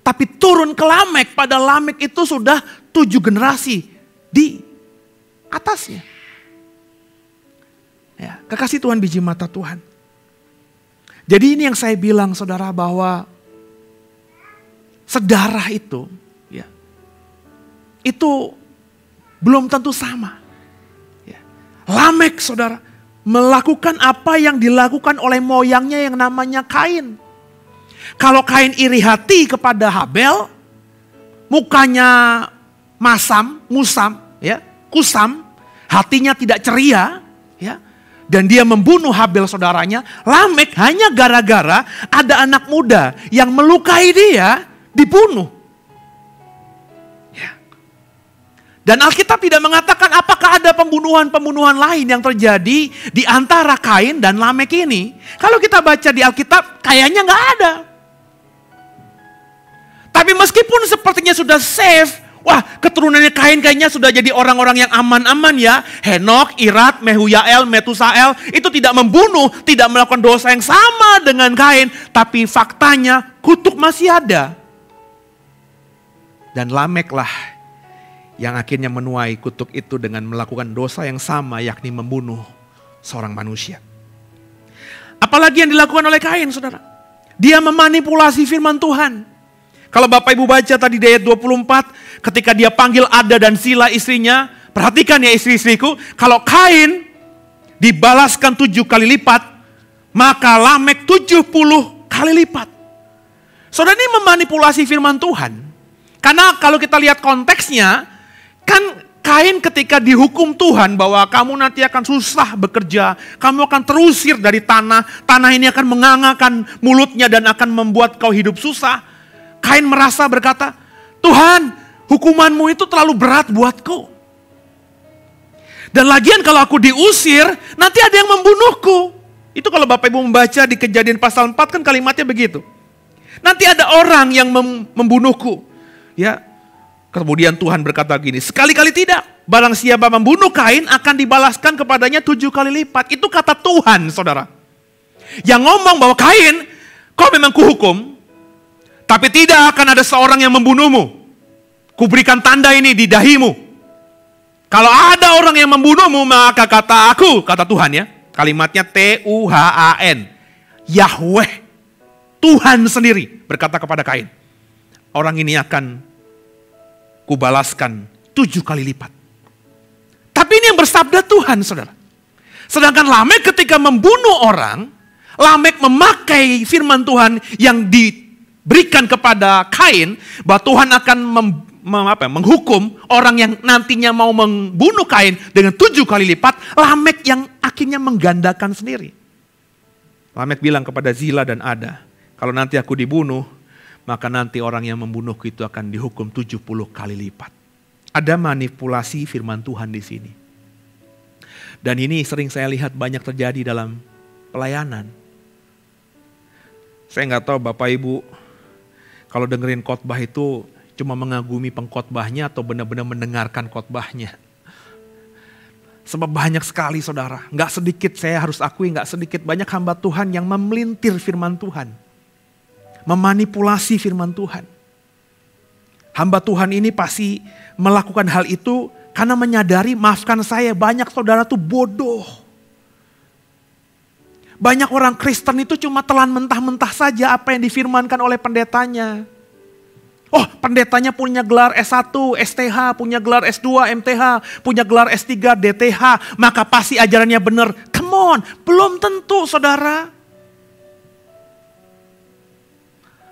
Tapi turun ke Lamek. Pada Lamek itu sudah tujuh generasi di atasnya. Ya, kekasih Tuhan biji mata Tuhan. Jadi ini yang saya bilang saudara bahwa sedarah itu ya itu belum tentu sama. Ya. Lamek saudara melakukan apa yang dilakukan oleh moyangnya yang namanya Kain. Kalau Kain iri hati kepada Habel, mukanya masam, musam, ya, kusam, hatinya tidak ceria, ya, dan dia membunuh Habel saudaranya, Lamek hanya gara-gara ada anak muda yang melukai dia, dibunuh. Dan Alkitab tidak mengatakan apakah ada pembunuhan-pembunuhan lain yang terjadi di antara Kain dan Lamek ini. Kalau kita baca di Alkitab, kayaknya nggak ada. Tapi meskipun sepertinya sudah safe, wah keturunannya Kain kayaknya sudah jadi orang-orang yang aman-aman ya. Henok, Irat, Mehuyael, Metusael itu tidak membunuh, tidak melakukan dosa yang sama dengan Kain. Tapi faktanya kutuk masih ada. Dan Lamek lah yang akhirnya menuai kutuk itu dengan melakukan dosa yang sama yakni membunuh seorang manusia. Apalagi yang dilakukan oleh Kain saudara. Dia memanipulasi firman Tuhan. Kalau Bapak Ibu baca tadi di ayat 24 ketika dia panggil Ada dan Sila istrinya. Perhatikan ya istri-istriku. Kalau Kain dibalaskan tujuh kali lipat. Maka Lamek tujuh puluh kali lipat. Saudara ini memanipulasi firman Tuhan. Karena kalau kita lihat konteksnya, Kan Kain ketika dihukum Tuhan bahwa kamu nanti akan susah bekerja, kamu akan terusir dari tanah, tanah ini akan mengangakan mulutnya dan akan membuat kau hidup susah. Kain merasa berkata, Tuhan hukumanmu itu terlalu berat buatku. Dan lagian kalau aku diusir, nanti ada yang membunuhku. Itu kalau Bapak Ibu membaca di kejadian pasal 4 kan kalimatnya begitu. Nanti ada orang yang mem membunuhku. Ya, Kemudian Tuhan berkata gini, sekali-kali tidak. Barang siapa membunuh Kain akan dibalaskan kepadanya tujuh kali lipat. Itu kata Tuhan saudara. Yang ngomong bahwa Kain, kau memang kuhukum. Tapi tidak akan ada seorang yang membunuhmu. Kuberikan tanda ini di dahimu. Kalau ada orang yang membunuhmu maka kata aku, kata Tuhan ya. Kalimatnya T-U-H-A-N. Yahweh. Tuhan sendiri berkata kepada Kain. Orang ini akan kubalaskan tujuh kali lipat. Tapi ini yang bersabda Tuhan, saudara. Sedangkan Lamek ketika membunuh orang, Lamek memakai firman Tuhan yang diberikan kepada Kain, bahwa Tuhan akan mem, mem, apa, menghukum orang yang nantinya mau membunuh Kain dengan tujuh kali lipat, Lamek yang akhirnya menggandakan sendiri. Lamek bilang kepada Zila dan Ada, kalau nanti aku dibunuh, maka nanti orang yang membunuhku itu akan dihukum 70 kali lipat. Ada manipulasi firman Tuhan di sini. Dan ini sering saya lihat banyak terjadi dalam pelayanan. Saya nggak tahu Bapak Ibu kalau dengerin khotbah itu cuma mengagumi pengkhotbahnya atau benar-benar mendengarkan khotbahnya. Sebab banyak sekali saudara, nggak sedikit saya harus akui nggak sedikit banyak hamba Tuhan yang memelintir firman Tuhan memanipulasi firman Tuhan. Hamba Tuhan ini pasti melakukan hal itu karena menyadari, maafkan saya, banyak saudara tuh bodoh. Banyak orang Kristen itu cuma telan mentah-mentah saja apa yang difirmankan oleh pendetanya. Oh pendetanya punya gelar S1, STH, punya gelar S2, MTH, punya gelar S3, DTH. Maka pasti ajarannya benar. Come on, belum tentu saudara.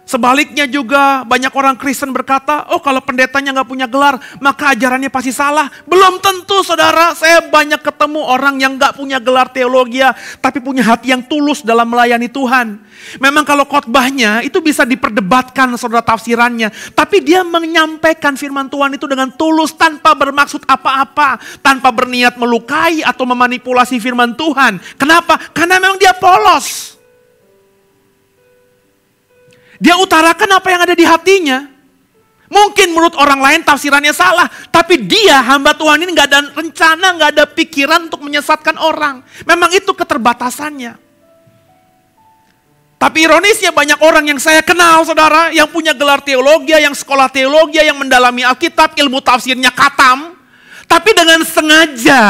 Sebaliknya juga banyak orang Kristen berkata, oh kalau pendetanya nggak punya gelar, maka ajarannya pasti salah. Belum tentu saudara, saya banyak ketemu orang yang nggak punya gelar teologi, tapi punya hati yang tulus dalam melayani Tuhan. Memang kalau khotbahnya itu bisa diperdebatkan saudara tafsirannya, tapi dia menyampaikan firman Tuhan itu dengan tulus tanpa bermaksud apa-apa, tanpa berniat melukai atau memanipulasi firman Tuhan. Kenapa? Karena memang dia polos. Dia utarakan apa yang ada di hatinya. Mungkin menurut orang lain tafsirannya salah. Tapi dia hamba Tuhan ini nggak ada rencana, nggak ada pikiran untuk menyesatkan orang. Memang itu keterbatasannya. Tapi ironisnya banyak orang yang saya kenal saudara, yang punya gelar teologi, yang sekolah teologi, yang mendalami Alkitab, ilmu tafsirnya katam. Tapi dengan sengaja,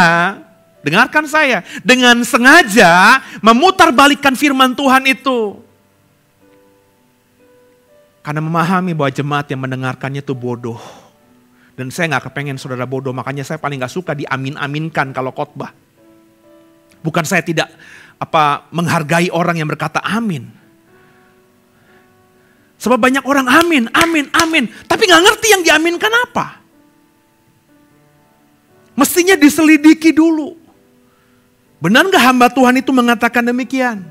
dengarkan saya, dengan sengaja memutarbalikkan firman Tuhan itu. Karena memahami bahwa jemaat yang mendengarkannya itu bodoh. Dan saya nggak kepengen saudara bodoh, makanya saya paling nggak suka diamin-aminkan kalau khotbah. Bukan saya tidak apa menghargai orang yang berkata amin. Sebab banyak orang amin, amin, amin. Tapi nggak ngerti yang diaminkan apa. Mestinya diselidiki dulu. Benar nggak hamba Tuhan itu mengatakan demikian?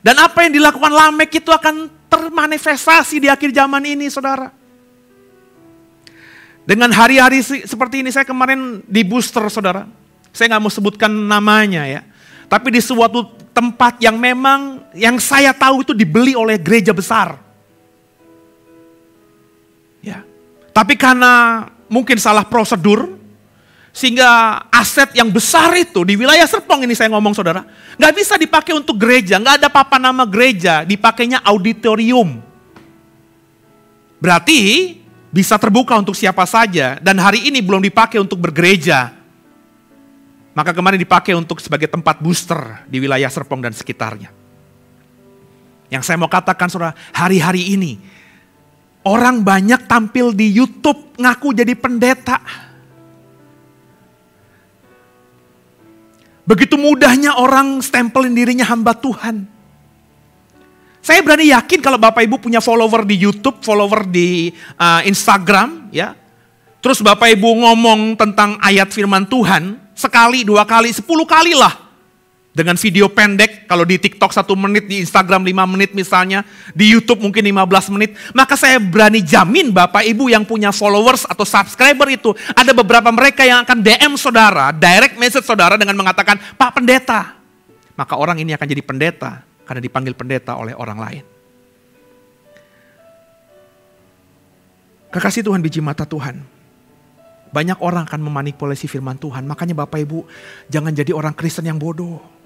Dan apa yang dilakukan Lamek itu akan termanifestasi di akhir zaman ini saudara. Dengan hari-hari seperti ini saya kemarin di booster saudara. Saya nggak mau sebutkan namanya ya. Tapi di suatu tempat yang memang yang saya tahu itu dibeli oleh gereja besar. Ya. Tapi karena mungkin salah prosedur, sehingga aset yang besar itu di wilayah Serpong ini saya ngomong saudara, nggak bisa dipakai untuk gereja, nggak ada papan nama gereja, dipakainya auditorium. Berarti bisa terbuka untuk siapa saja dan hari ini belum dipakai untuk bergereja. Maka kemarin dipakai untuk sebagai tempat booster di wilayah Serpong dan sekitarnya. Yang saya mau katakan saudara, hari-hari ini orang banyak tampil di YouTube ngaku jadi pendeta Begitu mudahnya orang stempelin dirinya hamba Tuhan. Saya berani yakin kalau Bapak Ibu punya follower di YouTube, follower di uh, Instagram, ya, Terus Bapak Ibu ngomong tentang ayat firman Tuhan, sekali, dua kali, sepuluh kali lah. Dengan video pendek, kalau di TikTok satu menit, di Instagram lima menit misalnya, di Youtube mungkin 15 menit. Maka saya berani jamin Bapak Ibu yang punya followers atau subscriber itu, ada beberapa mereka yang akan DM saudara, direct message saudara dengan mengatakan, Pak Pendeta. Maka orang ini akan jadi pendeta, karena dipanggil pendeta oleh orang lain. Kekasih Tuhan, biji mata Tuhan. Banyak orang akan memanipulasi firman Tuhan. Makanya Bapak Ibu, jangan jadi orang Kristen yang bodoh.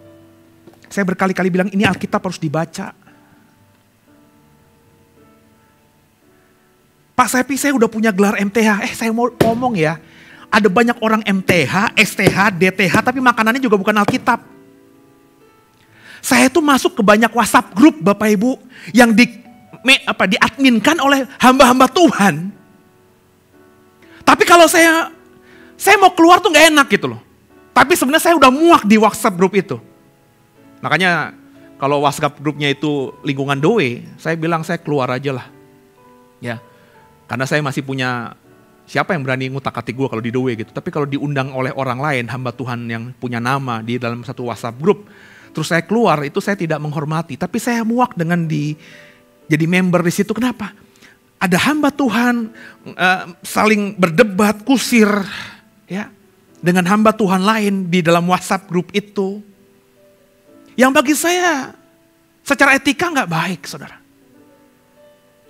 Saya berkali-kali bilang ini Alkitab harus dibaca. Pak Sepi saya udah punya gelar MTH. Eh saya mau ngomong ya. Ada banyak orang MTH, STH, DTH tapi makanannya juga bukan Alkitab. Saya tuh masuk ke banyak WhatsApp grup Bapak Ibu yang di me, apa diadminkan oleh hamba-hamba Tuhan. Tapi kalau saya saya mau keluar tuh nggak enak gitu loh. Tapi sebenarnya saya udah muak di WhatsApp grup itu. Makanya kalau WhatsApp grupnya itu lingkungan doe, saya bilang saya keluar aja lah. Ya, karena saya masih punya siapa yang berani ngutak-atik gue kalau di doe gitu. Tapi kalau diundang oleh orang lain, hamba Tuhan yang punya nama di dalam satu WhatsApp grup, terus saya keluar itu saya tidak menghormati. Tapi saya muak dengan di jadi member di situ. Kenapa? Ada hamba Tuhan uh, saling berdebat, kusir, ya, dengan hamba Tuhan lain di dalam WhatsApp grup itu. Yang bagi saya secara etika nggak baik, saudara.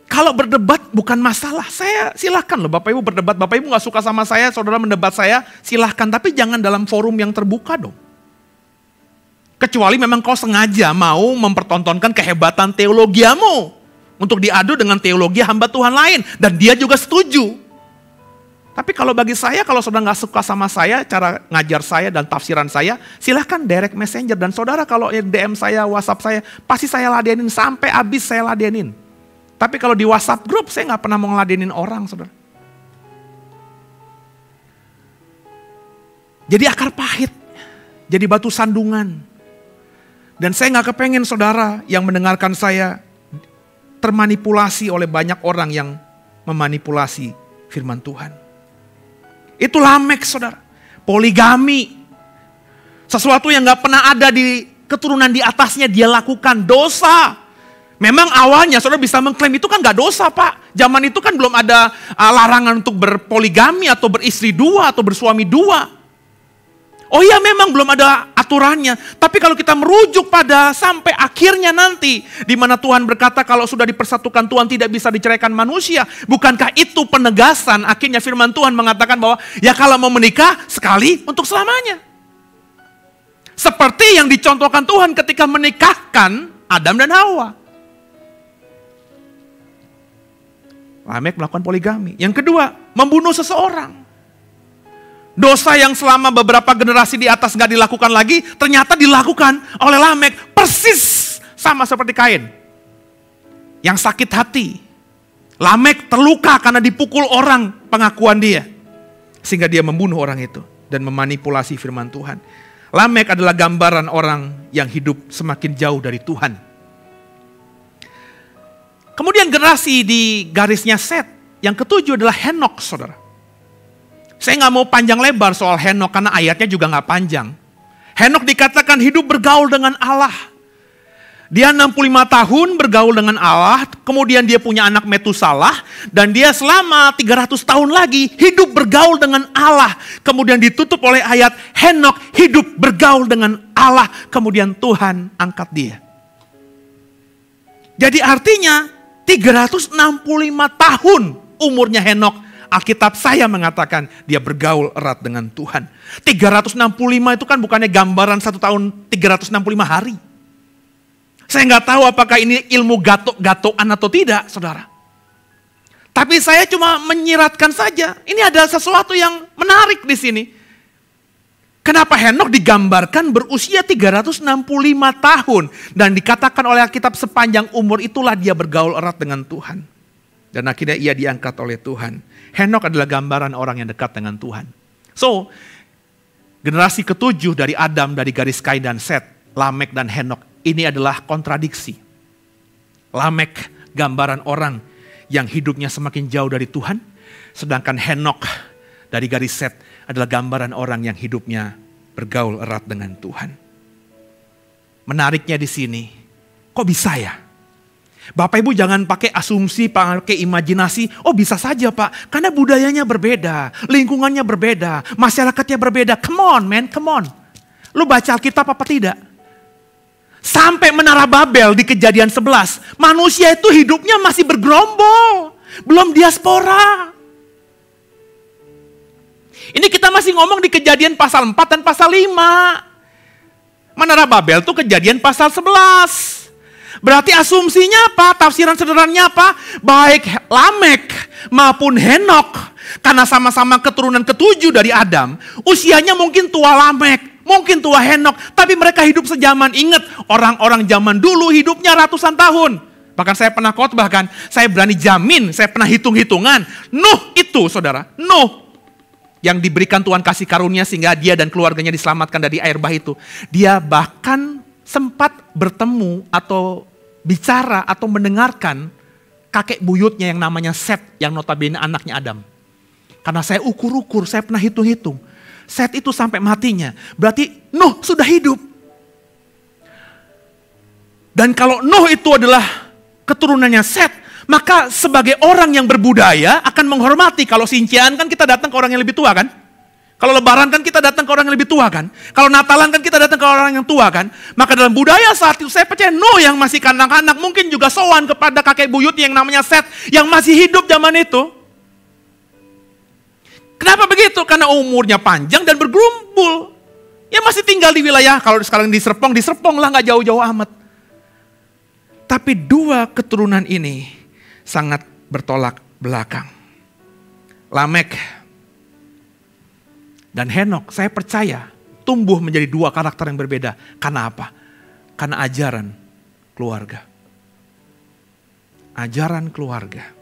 Kalau berdebat bukan masalah, saya silahkan loh Bapak Ibu berdebat. Bapak Ibu nggak suka sama saya, saudara mendebat saya, silahkan. Tapi jangan dalam forum yang terbuka dong. Kecuali memang kau sengaja mau mempertontonkan kehebatan teologiamu. Untuk diadu dengan teologi hamba Tuhan lain. Dan dia juga setuju. Tapi kalau bagi saya, kalau saudara nggak suka sama saya, cara ngajar saya dan tafsiran saya, silahkan direct messenger. Dan saudara kalau DM saya, WhatsApp saya, pasti saya ladenin sampai habis saya ladenin. Tapi kalau di WhatsApp grup, saya nggak pernah mau ngeladenin orang, saudara. Jadi akar pahit, jadi batu sandungan. Dan saya nggak kepengen saudara yang mendengarkan saya termanipulasi oleh banyak orang yang memanipulasi firman Tuhan. Itu lamek saudara. Poligami. Sesuatu yang gak pernah ada di keturunan di atasnya dia lakukan. Dosa. Memang awalnya saudara bisa mengklaim itu kan gak dosa pak. Zaman itu kan belum ada uh, larangan untuk berpoligami atau beristri dua atau bersuami dua. Oh iya memang belum ada aturannya. Tapi kalau kita merujuk pada sampai akhirnya nanti. di mana Tuhan berkata kalau sudah dipersatukan Tuhan tidak bisa diceraikan manusia. Bukankah itu penegasan akhirnya firman Tuhan mengatakan bahwa ya kalau mau menikah sekali untuk selamanya. Seperti yang dicontohkan Tuhan ketika menikahkan Adam dan Hawa. Lamek melakukan poligami. Yang kedua, membunuh seseorang. Dosa yang selama beberapa generasi di atas gak dilakukan lagi, ternyata dilakukan oleh Lamek. Persis sama seperti Kain. Yang sakit hati. Lamek terluka karena dipukul orang pengakuan dia. Sehingga dia membunuh orang itu. Dan memanipulasi firman Tuhan. Lamek adalah gambaran orang yang hidup semakin jauh dari Tuhan. Kemudian generasi di garisnya Set. Yang ketujuh adalah Henok saudara. Saya nggak mau panjang lebar soal Henok karena ayatnya juga nggak panjang. Henok dikatakan hidup bergaul dengan Allah. Dia 65 tahun bergaul dengan Allah, kemudian dia punya anak Metusalah, dan dia selama 300 tahun lagi hidup bergaul dengan Allah. Kemudian ditutup oleh ayat, Henok hidup bergaul dengan Allah, kemudian Tuhan angkat dia. Jadi artinya 365 tahun umurnya Henok Alkitab saya mengatakan dia bergaul erat dengan Tuhan. 365 itu kan bukannya gambaran satu tahun 365 hari. Saya nggak tahu apakah ini ilmu gatok-gatokan atau tidak, saudara. Tapi saya cuma menyiratkan saja. Ini ada sesuatu yang menarik di sini. Kenapa Henok digambarkan berusia 365 tahun. Dan dikatakan oleh Alkitab sepanjang umur itulah dia bergaul erat dengan Tuhan. Dan akhirnya ia diangkat oleh Tuhan. Henok adalah gambaran orang yang dekat dengan Tuhan. So, generasi ketujuh dari Adam, dari garis Kain dan Set, Lamek dan Henok, ini adalah kontradiksi. Lamek gambaran orang yang hidupnya semakin jauh dari Tuhan, sedangkan Henok dari garis set adalah gambaran orang yang hidupnya bergaul erat dengan Tuhan. Menariknya di sini, kok bisa ya? Bapak Ibu jangan pakai asumsi, pakai imajinasi. Oh bisa saja Pak, karena budayanya berbeda, lingkungannya berbeda, masyarakatnya berbeda. Come on man, come on. Lu baca Alkitab apa tidak? Sampai menara Babel di kejadian 11, manusia itu hidupnya masih bergerombol. Belum diaspora. Ini kita masih ngomong di kejadian pasal 4 dan pasal 5. Menara Babel itu kejadian pasal 11. Berarti asumsinya apa? Tafsiran sederhananya apa? Baik Lamek maupun Henok. Karena sama-sama keturunan ketujuh dari Adam. Usianya mungkin tua Lamek. Mungkin tua Henok. Tapi mereka hidup sejaman. Ingat orang-orang zaman dulu hidupnya ratusan tahun. Bahkan saya pernah khotbah kan. Saya berani jamin. Saya pernah hitung-hitungan. Nuh itu saudara. Nuh yang diberikan Tuhan kasih karunia sehingga dia dan keluarganya diselamatkan dari air bah itu. Dia bahkan sempat bertemu atau bicara atau mendengarkan kakek buyutnya yang namanya Set yang notabene anaknya Adam. Karena saya ukur-ukur, saya pernah hitung-hitung. Set itu sampai matinya. Berarti Nuh sudah hidup. Dan kalau Nuh itu adalah keturunannya Set, maka sebagai orang yang berbudaya akan menghormati. Kalau sincian kan kita datang ke orang yang lebih tua kan? Kalau lebaran kan kita datang ke orang yang lebih tua kan? Kalau natalan kan kita datang ke orang yang tua kan? Maka dalam budaya saat itu saya percaya Nuh yang masih kanak-kanak mungkin juga sowan kepada kakek buyut yang namanya Set yang masih hidup zaman itu. Kenapa begitu? Karena umurnya panjang dan bergerumpul. Ya masih tinggal di wilayah, kalau sekarang di Serpong, di Serpong lah nggak jauh-jauh amat. Tapi dua keturunan ini sangat bertolak belakang. Lamek dan Henok, saya percaya tumbuh menjadi dua karakter yang berbeda. Karena apa? Karena ajaran keluarga. Ajaran keluarga.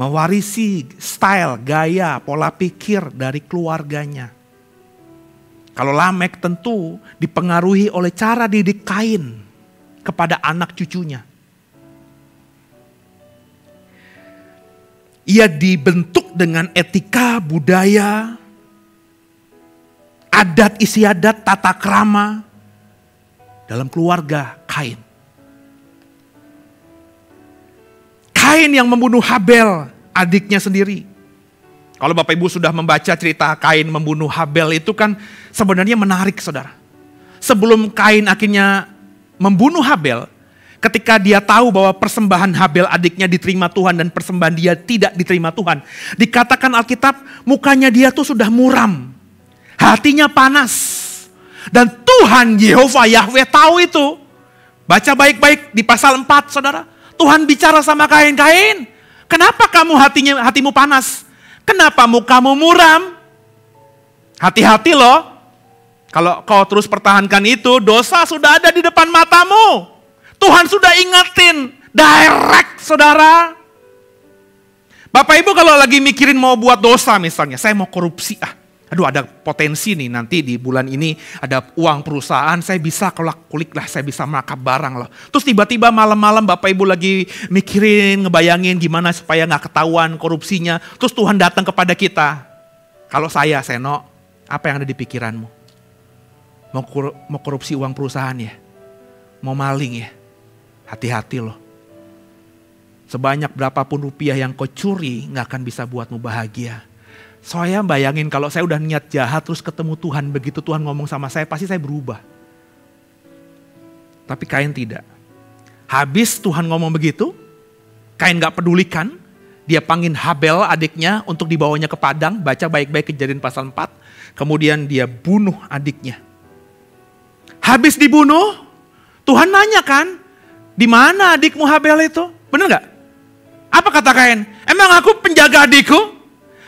Mewarisi style, gaya, pola pikir dari keluarganya. Kalau Lamek tentu dipengaruhi oleh cara didik Kain kepada anak cucunya. Ia dibentuk dengan etika, budaya, adat istiadat, tata krama dalam keluarga Kain. Kain yang membunuh Habel, adiknya sendiri. Kalau Bapak Ibu sudah membaca cerita Kain membunuh Habel itu kan sebenarnya menarik saudara. Sebelum Kain akhirnya membunuh Habel, ketika dia tahu bahwa persembahan Habel adiknya diterima Tuhan dan persembahan dia tidak diterima Tuhan. Dikatakan Alkitab mukanya dia tuh sudah muram. Hatinya panas. Dan Tuhan Yehova Yahweh tahu itu. Baca baik-baik di pasal 4 saudara. Tuhan bicara sama kain-kain. Kenapa kamu hatinya hatimu panas? Kenapa mukamu muram? Hati-hati loh. Kalau kau terus pertahankan itu, dosa sudah ada di depan matamu. Tuhan sudah ingetin, direct saudara. Bapak ibu kalau lagi mikirin mau buat dosa misalnya, saya mau korupsi ah. Aduh ada potensi nih nanti di bulan ini ada uang perusahaan saya bisa kalau kulik lah saya bisa menangkap barang loh. Terus tiba-tiba malam-malam Bapak Ibu lagi mikirin ngebayangin gimana supaya nggak ketahuan korupsinya. Terus Tuhan datang kepada kita. Kalau saya Seno, apa yang ada di pikiranmu? Mau, mau korupsi uang perusahaan ya? Mau maling ya? Hati-hati loh. Sebanyak berapapun rupiah yang kau curi nggak akan bisa buatmu bahagia saya bayangin kalau saya udah niat jahat terus ketemu Tuhan, begitu Tuhan ngomong sama saya pasti saya berubah. Tapi Kain tidak. Habis Tuhan ngomong begitu, Kain gak pedulikan, dia panggil Habel adiknya untuk dibawanya ke padang, baca baik-baik kejadian pasal 4, kemudian dia bunuh adiknya. Habis dibunuh, Tuhan nanya kan, di mana adikmu Habel itu? Bener gak? Apa kata Kain? Emang aku penjaga adikku?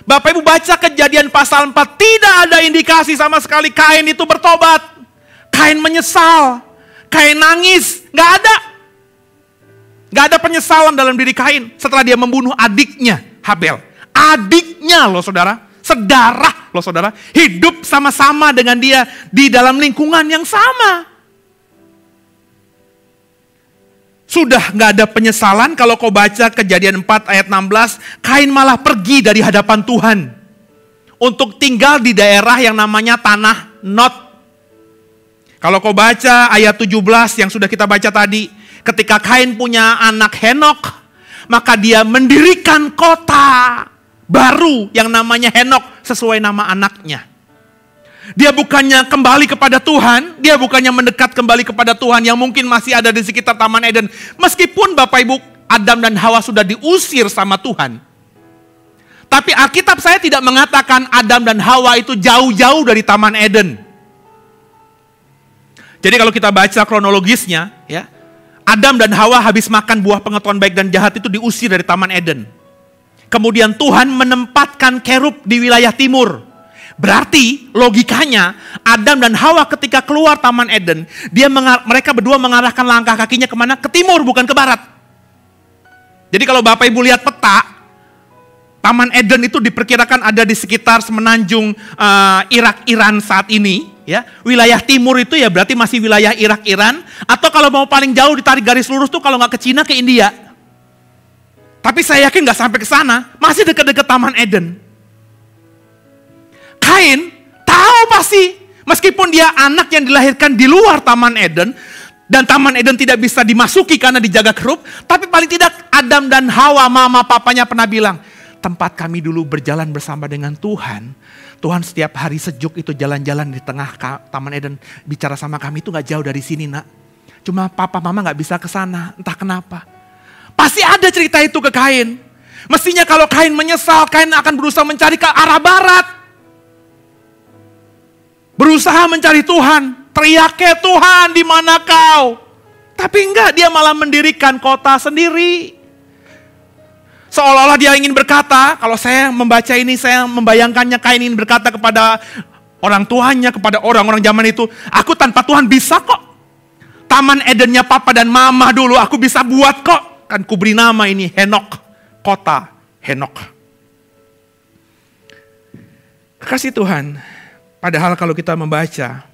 Bapak Ibu baca kejadian pasal 4, tidak ada indikasi sama sekali Kain itu bertobat. Kain menyesal, Kain nangis, nggak ada. Nggak ada penyesalan dalam diri Kain setelah dia membunuh adiknya Habel. Adiknya loh saudara, sedarah loh saudara, hidup sama-sama dengan dia di dalam lingkungan yang sama. Sudah nggak ada penyesalan kalau kau baca kejadian 4 ayat 16, Kain malah pergi dari hadapan Tuhan. untuk tinggal di daerah yang namanya tanah Not. Kalau kau baca ayat 17 yang sudah kita baca tadi, ketika Kain punya anak Henok, maka dia mendirikan kota baru yang namanya Henok sesuai nama anaknya. Dia bukannya kembali kepada Tuhan, dia bukannya mendekat kembali kepada Tuhan yang mungkin masih ada di sekitar Taman Eden. Meskipun Bapak Ibu Adam dan Hawa sudah diusir sama Tuhan. Tapi Alkitab saya tidak mengatakan Adam dan Hawa itu jauh-jauh dari Taman Eden. Jadi kalau kita baca kronologisnya, ya, Adam dan Hawa habis makan buah pengetahuan baik dan jahat itu diusir dari Taman Eden. Kemudian Tuhan menempatkan kerub di wilayah timur. Berarti logikanya Adam dan Hawa ketika keluar Taman Eden, dia mereka berdua mengarahkan langkah kakinya ke mana? Ke timur bukan ke barat. Jadi kalau Bapak Ibu lihat peta, Taman Eden itu diperkirakan ada di sekitar semenanjung uh, Irak Iran saat ini. Ya, wilayah timur itu ya berarti masih wilayah Irak Iran. Atau kalau mau paling jauh ditarik garis lurus tuh kalau nggak ke Cina ke India. Tapi saya yakin nggak sampai ke sana, masih dekat-dekat Taman Eden. Kain tahu pasti, meskipun dia anak yang dilahirkan di luar Taman Eden, dan Taman Eden tidak bisa dimasuki karena dijaga kerup, tapi paling tidak Adam dan Hawa, mama papanya pernah bilang, tempat kami dulu berjalan bersama dengan Tuhan, Tuhan setiap hari sejuk itu jalan-jalan di tengah Taman Eden, bicara sama kami itu gak jauh dari sini nak. Cuma papa mama gak bisa ke sana, entah kenapa. Pasti ada cerita itu ke Kain. Mestinya kalau Kain menyesal, Kain akan berusaha mencari ke arah barat. Berusaha mencari Tuhan. Teriaknya Tuhan di mana kau? Tapi enggak, dia malah mendirikan kota sendiri. Seolah-olah dia ingin berkata, kalau saya membaca ini, saya membayangkannya kain ingin berkata kepada orang tuanya, kepada orang-orang zaman itu, aku tanpa Tuhan bisa kok. Taman Edennya papa dan mama dulu, aku bisa buat kok. Kan kuberi nama ini Henok, kota Henok. Kasih Tuhan, padahal kalau kita membaca,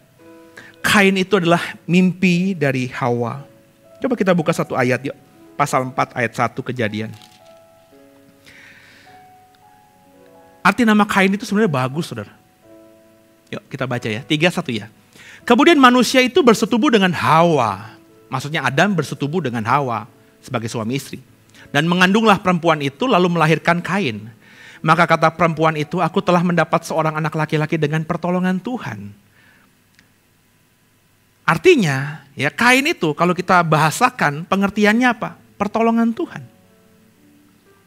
kain itu adalah mimpi dari Hawa. Coba kita buka satu ayat yuk, pasal 4 ayat 1 kejadian. Arti nama Kain itu sebenarnya bagus, saudara. Yuk kita baca ya, tiga satu ya. Kemudian manusia itu bersetubuh dengan Hawa. Maksudnya Adam bersetubuh dengan Hawa sebagai suami istri. Dan mengandunglah perempuan itu lalu melahirkan Kain. Maka kata perempuan itu, aku telah mendapat seorang anak laki-laki dengan pertolongan Tuhan. Artinya, ya Kain itu kalau kita bahasakan pengertiannya apa? Pertolongan Tuhan.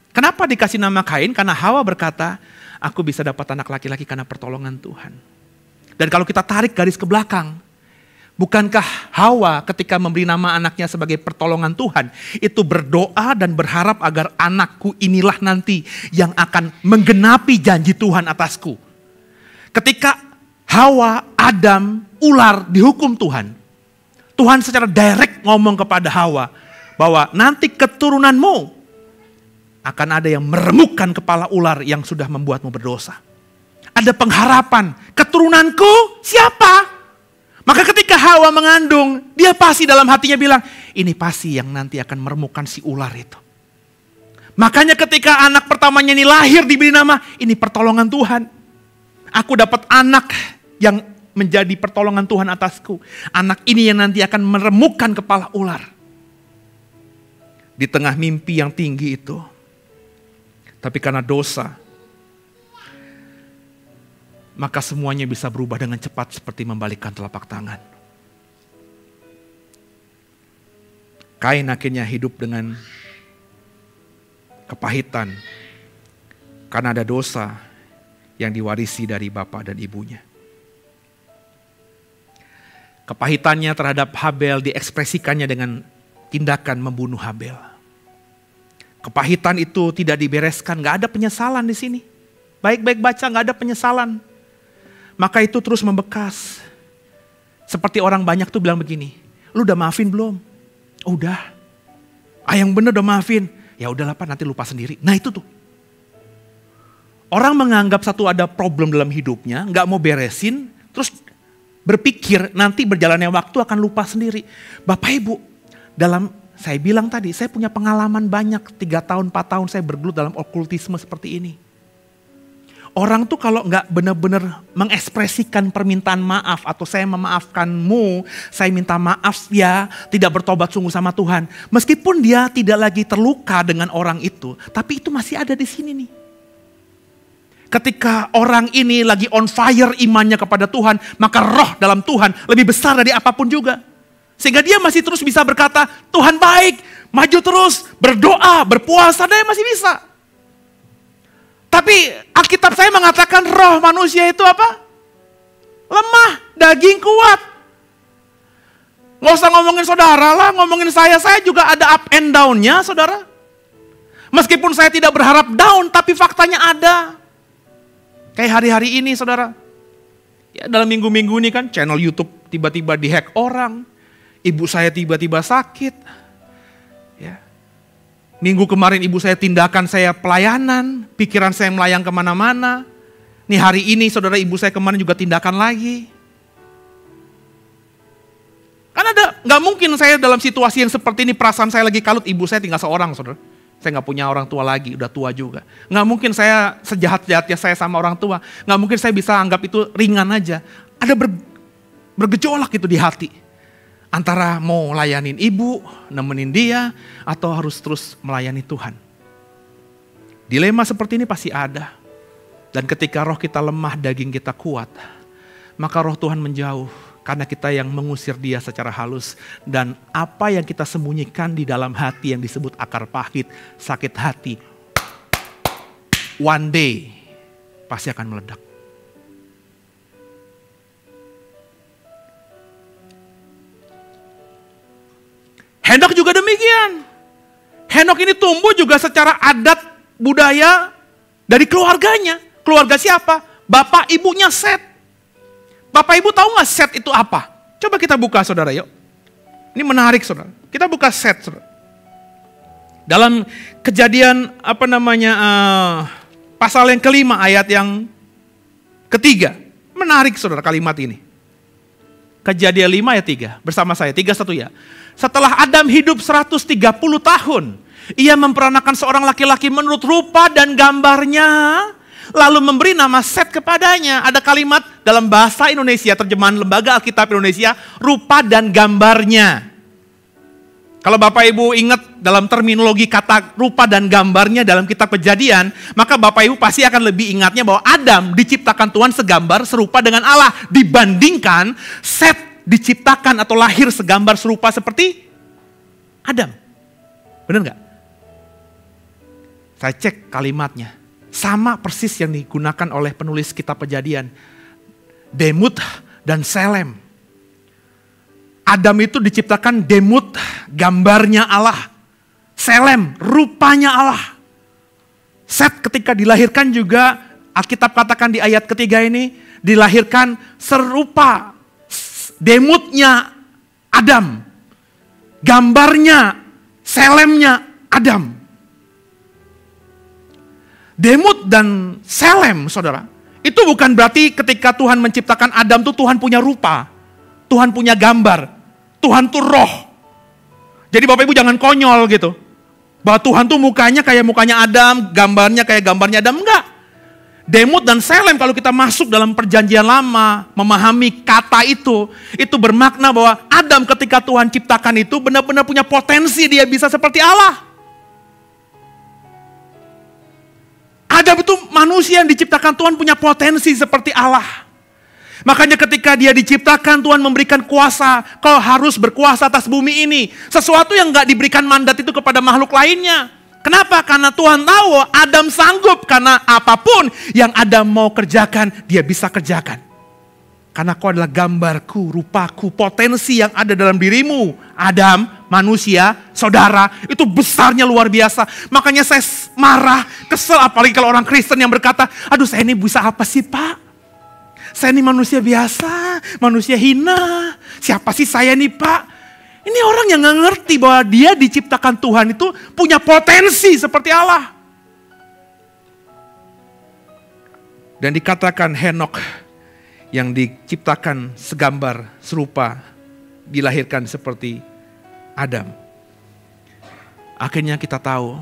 Kenapa dikasih nama Kain? Karena Hawa berkata, aku bisa dapat anak laki-laki karena pertolongan Tuhan. Dan kalau kita tarik garis ke belakang, bukankah Hawa ketika memberi nama anaknya sebagai pertolongan Tuhan, itu berdoa dan berharap agar anakku inilah nanti yang akan menggenapi janji Tuhan atasku. Ketika Hawa, Adam, ular dihukum Tuhan, Tuhan secara direct ngomong kepada Hawa bahwa nanti keturunanmu akan ada yang meremukkan kepala ular yang sudah membuatmu berdosa. Ada pengharapan, keturunanku siapa? Maka ketika Hawa mengandung, dia pasti dalam hatinya bilang, ini pasti yang nanti akan meremukkan si ular itu. Makanya ketika anak pertamanya ini lahir diberi nama, ini pertolongan Tuhan. Aku dapat anak yang menjadi pertolongan Tuhan atasku. Anak ini yang nanti akan meremukkan kepala ular. Di tengah mimpi yang tinggi itu, tapi karena dosa, maka semuanya bisa berubah dengan cepat seperti membalikkan telapak tangan. Kain akhirnya hidup dengan kepahitan karena ada dosa yang diwarisi dari bapak dan ibunya. Kepahitannya terhadap Habel diekspresikannya dengan tindakan membunuh Habel. Kepahitan itu tidak dibereskan, gak ada penyesalan di sini. Baik-baik baca, gak ada penyesalan. Maka itu terus membekas. Seperti orang banyak tuh bilang begini, lu udah maafin belum? Udah. Ah yang bener udah maafin. Ya udahlah pak nanti lupa sendiri. Nah itu tuh. Orang menganggap satu ada problem dalam hidupnya, nggak mau beresin, terus berpikir nanti berjalannya waktu akan lupa sendiri. Bapak Ibu, dalam saya bilang tadi, saya punya pengalaman banyak, tiga tahun, empat tahun saya bergelut dalam okultisme seperti ini. Orang tuh kalau nggak benar-benar mengekspresikan permintaan maaf atau saya memaafkanmu, saya minta maaf ya, tidak bertobat sungguh sama Tuhan. Meskipun dia tidak lagi terluka dengan orang itu, tapi itu masih ada di sini nih. Ketika orang ini lagi on fire imannya kepada Tuhan, maka roh dalam Tuhan lebih besar dari apa pun juga. Sehingga dia masih terus bisa berkata, Tuhan baik, maju terus, berdoa, berpuasa, dia masih bisa. Tapi Alkitab saya mengatakan roh manusia itu apa? Lemah, daging kuat. Nggak usah ngomongin saudara lah, ngomongin saya. Saya juga ada up and down-nya saudara. Meskipun saya tidak berharap down, tapi faktanya ada. Kayak hari-hari ini saudara. Ya dalam minggu-minggu ini kan channel Youtube tiba-tiba dihack orang. Ibu saya tiba-tiba sakit. Minggu kemarin ibu saya tindakan saya pelayanan, pikiran saya melayang ke mana-mana. Nih hari ini saudara ibu saya kemarin juga tindakan lagi. Kan ada, nggak mungkin saya dalam situasi yang seperti ini perasaan saya lagi kalut, ibu saya tinggal seorang saudara. Saya nggak punya orang tua lagi, udah tua juga. Nggak mungkin saya sejahat-jahatnya saya sama orang tua. Nggak mungkin saya bisa anggap itu ringan aja. Ada ber, bergejolak itu di hati Antara mau layanin ibu, nemenin dia, atau harus terus melayani Tuhan. Dilema seperti ini pasti ada. Dan ketika roh kita lemah, daging kita kuat, maka roh Tuhan menjauh karena kita yang mengusir dia secara halus. Dan apa yang kita sembunyikan di dalam hati yang disebut akar pahit, sakit hati, one day pasti akan meledak. Henok juga demikian. Henok ini tumbuh juga secara adat budaya dari keluarganya. Keluarga siapa? Bapak ibunya Set. Bapak ibu tahu nggak Set itu apa? Coba kita buka saudara yuk. Ini menarik saudara. Kita buka Set saudara. Dalam kejadian apa namanya uh, pasal yang kelima ayat yang ketiga. Menarik saudara kalimat ini. Kejadian 5 ayat 3 bersama saya. 3 satu ya. Setelah Adam hidup 130 tahun, ia memperanakan seorang laki-laki menurut rupa dan gambarnya, lalu memberi nama Set kepadanya. Ada kalimat dalam bahasa Indonesia, terjemahan Lembaga Alkitab Indonesia, rupa dan gambarnya. Kalau Bapak Ibu ingat dalam terminologi kata rupa dan gambarnya dalam kitab kejadian, maka Bapak Ibu pasti akan lebih ingatnya bahwa Adam diciptakan Tuhan segambar serupa dengan Allah dibandingkan Set diciptakan atau lahir segambar serupa seperti Adam. Benar nggak? Saya cek kalimatnya. Sama persis yang digunakan oleh penulis kitab kejadian. Demut dan Selem. Adam itu diciptakan Demut, gambarnya Allah. Selem, rupanya Allah. Set ketika dilahirkan juga, Alkitab katakan di ayat ketiga ini, dilahirkan serupa demutnya Adam. Gambarnya, selemnya Adam. Demut dan selem, saudara. Itu bukan berarti ketika Tuhan menciptakan Adam tuh Tuhan punya rupa. Tuhan punya gambar. Tuhan tuh roh. Jadi Bapak Ibu jangan konyol gitu. Bahwa Tuhan tuh mukanya kayak mukanya Adam, gambarnya kayak gambarnya Adam. Enggak. Demut dan Selem kalau kita masuk dalam perjanjian lama, memahami kata itu, itu bermakna bahwa Adam ketika Tuhan ciptakan itu benar-benar punya potensi dia bisa seperti Allah. Adam itu manusia yang diciptakan Tuhan punya potensi seperti Allah. Makanya ketika dia diciptakan Tuhan memberikan kuasa, kau harus berkuasa atas bumi ini. Sesuatu yang gak diberikan mandat itu kepada makhluk lainnya. Kenapa? Karena Tuhan tahu Adam sanggup karena apa pun yang Adam mau kerjakan, dia bisa kerjakan. Karena kau adalah gambarku, rupaku, potensi yang ada dalam dirimu. Adam, manusia, saudara, itu besarnya luar biasa. Makanya saya marah, kesel apalagi kalau orang Kristen yang berkata, aduh saya ini bisa apa sih pak? Saya ini manusia biasa, manusia hina. Siapa sih saya nih pak? Ini orang yang gak ngerti bahwa dia diciptakan Tuhan itu punya potensi seperti Allah. Dan dikatakan Henok yang diciptakan segambar serupa dilahirkan seperti Adam. Akhirnya kita tahu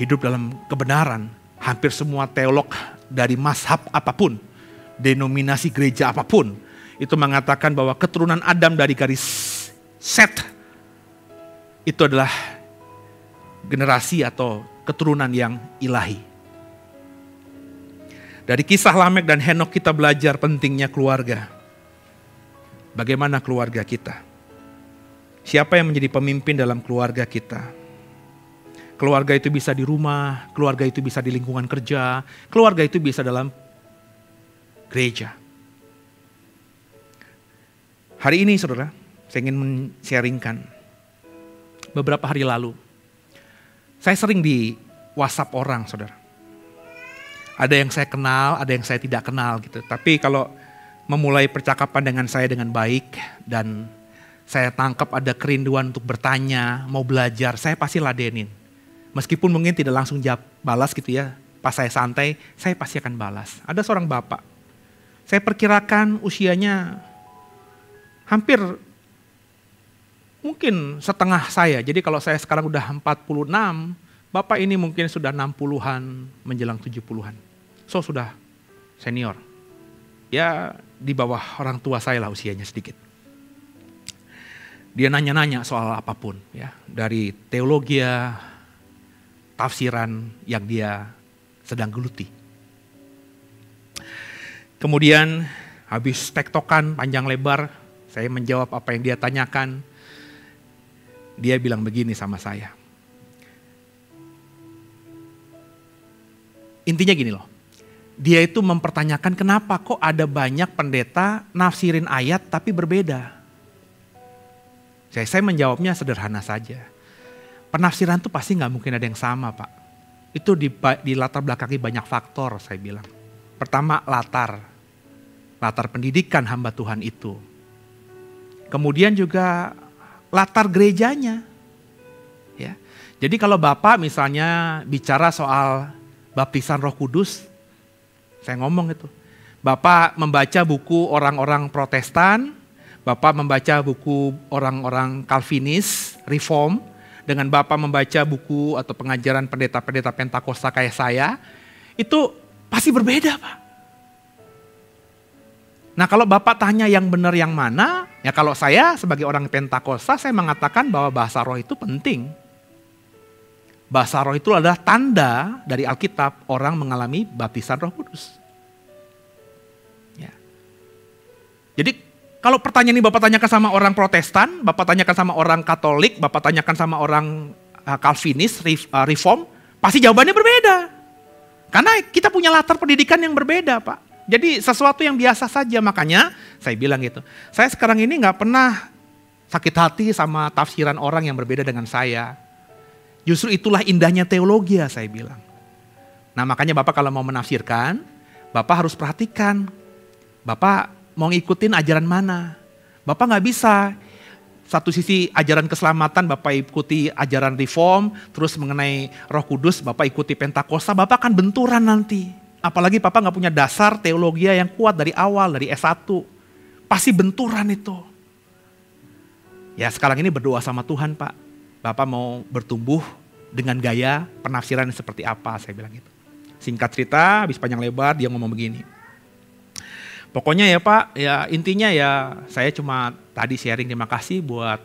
hidup dalam kebenaran hampir semua teolog dari mazhab apa pun, denominasi gereja apa pun, itu mengatakan bahwa keturunan Adam dari garis Set itu adalah generasi atau keturunan yang ilahi. Dari kisah Lamek dan Henok kita belajar pentingnya keluarga. Bagaimana keluarga kita? Siapa yang menjadi pemimpin dalam keluarga kita? Keluarga itu bisa di rumah, keluarga itu bisa di lingkungan kerja, keluarga itu bisa dalam gereja. Hari ini saudara, saya ingin men-sharingkan. Beberapa hari lalu, saya sering di WhatsApp orang saudara. Ada yang saya kenal, ada yang saya tidak kenal gitu. Tapi kalau memulai percakapan dengan saya dengan baik dan saya tangkap ada kerinduan untuk bertanya, mau belajar, saya pasti ladenin. Meskipun mungkin tidak langsung jawab balas gitu ya, pas saya santai, saya pasti akan balas. Ada seorang bapak, saya perkirakan usianya hampir mungkin setengah saya. Jadi kalau saya sekarang udah 46, bapak ini mungkin sudah 60-an menjelang 70-an. So sudah senior. Ya di bawah orang tua saya lah usianya sedikit. Dia nanya-nanya soal apa pun ya, dari teologi tafsiran yang dia sedang geluti. Kemudian habis tektokan panjang lebar, saya menjawab apa yang dia tanyakan. Dia bilang begini sama saya. Intinya gini loh. Dia itu mempertanyakan kenapa kok ada banyak pendeta nafsirin ayat tapi berbeda. Saya, saya menjawabnya sederhana saja penafsiran itu pasti nggak mungkin ada yang sama pak. Itu di, di latar belakangi banyak faktor saya bilang. Pertama latar, latar pendidikan hamba Tuhan itu. Kemudian juga latar gerejanya. Ya. Jadi kalau Bapak misalnya bicara soal baptisan roh kudus, saya ngomong itu. Bapak membaca buku orang-orang protestan, Bapak membaca buku orang-orang Calvinis, reform, dengan Bapak membaca buku atau pengajaran pendeta-pendeta Pentakosta kayak saya, itu pasti berbeda Pak. Nah kalau Bapak tanya yang benar yang mana, ya kalau saya sebagai orang Pentakosta saya mengatakan bahwa bahasa roh itu penting. Bahasa roh itu adalah tanda dari Alkitab orang mengalami baptisan roh kudus. Ya. Jadi kalau pertanyaan ini Bapak tanyakan sama orang Protestan, Bapak tanyakan sama orang Katolik, Bapak tanyakan sama orang uh, Calvinis, uh, Reform, pasti jawabannya berbeda. Karena kita punya latar pendidikan yang berbeda, Pak. Jadi sesuatu yang biasa saja, makanya saya bilang gitu. Saya sekarang ini nggak pernah sakit hati sama tafsiran orang yang berbeda dengan saya. Justru itulah indahnya teologi ya saya bilang. Nah makanya Bapak kalau mau menafsirkan, Bapak harus perhatikan. Bapak mau ngikutin ajaran mana. Bapak nggak bisa satu sisi ajaran keselamatan Bapak ikuti ajaran reform, terus mengenai roh kudus Bapak ikuti pentakosta, Bapak akan benturan nanti. Apalagi Bapak nggak punya dasar teologi yang kuat dari awal, dari S1. Pasti benturan itu. Ya sekarang ini berdoa sama Tuhan Pak. Bapak mau bertumbuh dengan gaya penafsiran seperti apa, saya bilang gitu. Singkat cerita, habis panjang lebar dia ngomong begini. Pokoknya ya Pak, ya intinya ya saya cuma tadi sharing terima kasih buat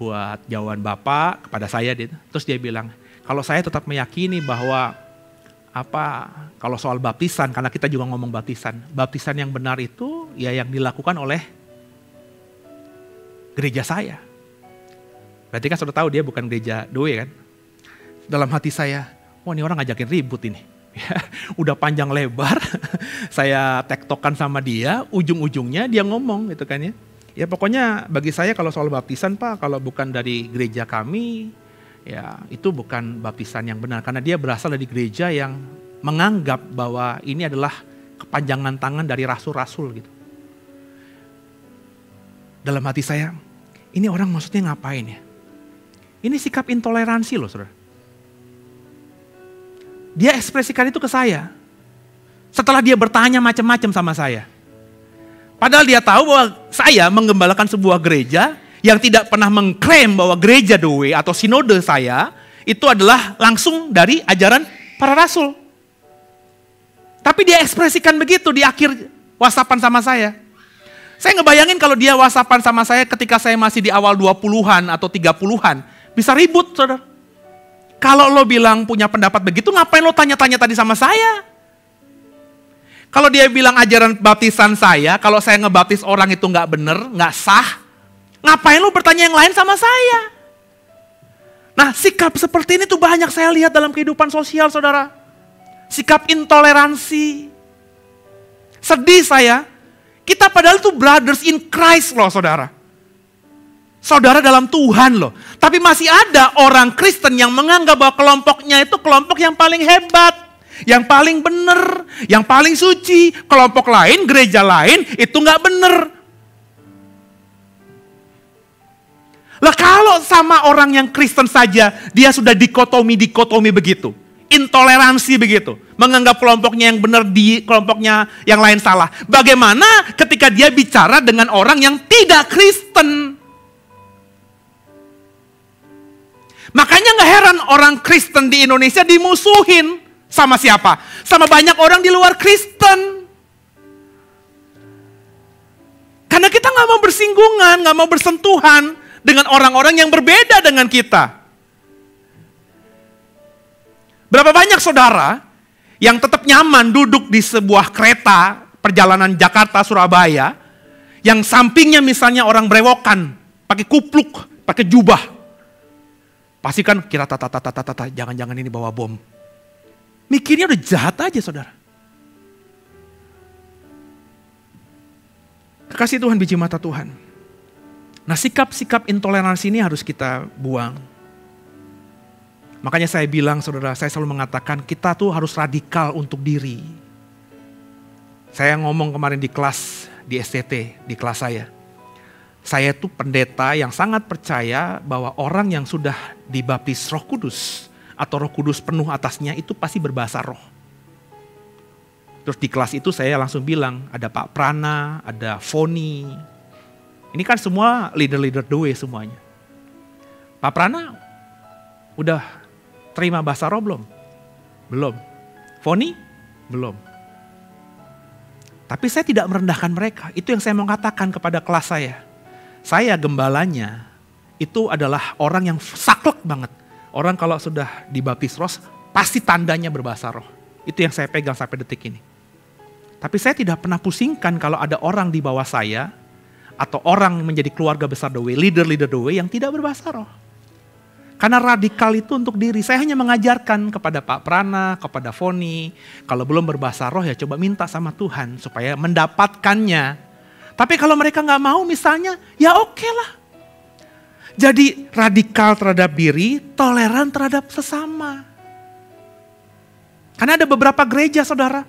buat jawaban Bapak kepada saya. Terus dia bilang, kalau saya tetap meyakini bahwa apa kalau soal baptisan karena kita juga ngomong baptisan, baptisan yang benar itu ya yang dilakukan oleh gereja saya. Berarti kan sudah tahu dia bukan gereja doe kan? Dalam hati saya, wah ini orang ngajakin ribut ini ya, udah panjang lebar, saya tektokan sama dia, ujung-ujungnya dia ngomong gitu kan ya. Ya pokoknya bagi saya kalau soal baptisan Pak, kalau bukan dari gereja kami, ya itu bukan baptisan yang benar. Karena dia berasal dari gereja yang menganggap bahwa ini adalah kepanjangan tangan dari rasul-rasul gitu. Dalam hati saya, ini orang maksudnya ngapain ya? Ini sikap intoleransi loh saudara. Dia ekspresikan itu ke saya. Setelah dia bertanya macam-macam sama saya. Padahal dia tahu bahwa saya menggembalakan sebuah gereja yang tidak pernah mengklaim bahwa gereja Doe atau sinode saya itu adalah langsung dari ajaran para rasul. Tapi dia ekspresikan begitu di akhir whatsappan sama saya. Saya ngebayangin kalau dia whatsappan sama saya ketika saya masih di awal 20-an atau 30-an. Bisa ribut, saudara. Kalau lo bilang punya pendapat begitu, ngapain lo tanya-tanya tadi sama saya? Kalau dia bilang ajaran baptisan saya, kalau saya ngebaptis orang itu nggak bener, nggak sah, ngapain lo bertanya yang lain sama saya? Nah sikap seperti ini tuh banyak saya lihat dalam kehidupan sosial saudara. Sikap intoleransi. Sedih saya, kita padahal tuh brothers in Christ loh saudara. Saudara dalam Tuhan loh. Tapi masih ada orang Kristen yang menganggap bahwa kelompoknya itu kelompok yang paling hebat. Yang paling benar, yang paling suci. Kelompok lain, gereja lain itu nggak benar. Lah kalau sama orang yang Kristen saja, dia sudah dikotomi-dikotomi begitu. Intoleransi begitu. Menganggap kelompoknya yang benar di kelompoknya yang lain salah. Bagaimana ketika dia bicara dengan orang yang tidak Kristen? Makanya nggak heran orang Kristen di Indonesia dimusuhin sama siapa? Sama banyak orang di luar Kristen. Karena kita nggak mau bersinggungan, nggak mau bersentuhan dengan orang-orang yang berbeda dengan kita. Berapa banyak saudara yang tetap nyaman duduk di sebuah kereta perjalanan Jakarta Surabaya yang sampingnya misalnya orang brewokan pakai kupluk, pakai jubah, Pasti kan kita tata tata tata tata jangan-jangan ini bawa bom. Mikirnya udah jahat aja saudara. Kasih Tuhan biji mata Tuhan. Nah sikap-sikap intoleransi ini harus kita buang. Makanya saya bilang saudara, saya selalu mengatakan kita tuh harus radikal untuk diri. Saya ngomong kemarin di kelas, di STT, di kelas saya saya itu pendeta yang sangat percaya bahwa orang yang sudah dibaptis roh kudus atau roh kudus penuh atasnya itu pasti berbahasa roh. Terus di kelas itu saya langsung bilang, ada Pak Prana, ada Foni. Ini kan semua leader-leader doe semuanya. Pak Prana udah terima bahasa roh belum? Belum. Foni? Belum. Tapi saya tidak merendahkan mereka. Itu yang saya mau katakan kepada kelas saya saya gembalanya itu adalah orang yang saklek banget. Orang kalau sudah dibaptis roh pasti tandanya berbahasa roh. Itu yang saya pegang sampai detik ini. Tapi saya tidak pernah pusingkan kalau ada orang di bawah saya atau orang menjadi keluarga besar The Way, leader-leader The Way yang tidak berbahasa roh. Karena radikal itu untuk diri. Saya hanya mengajarkan kepada Pak Prana, kepada Foni, kalau belum berbahasa roh ya coba minta sama Tuhan supaya mendapatkannya tapi kalau mereka nggak mau misalnya, ya oke okay lah. Jadi radikal terhadap diri, toleran terhadap sesama. Karena ada beberapa gereja saudara,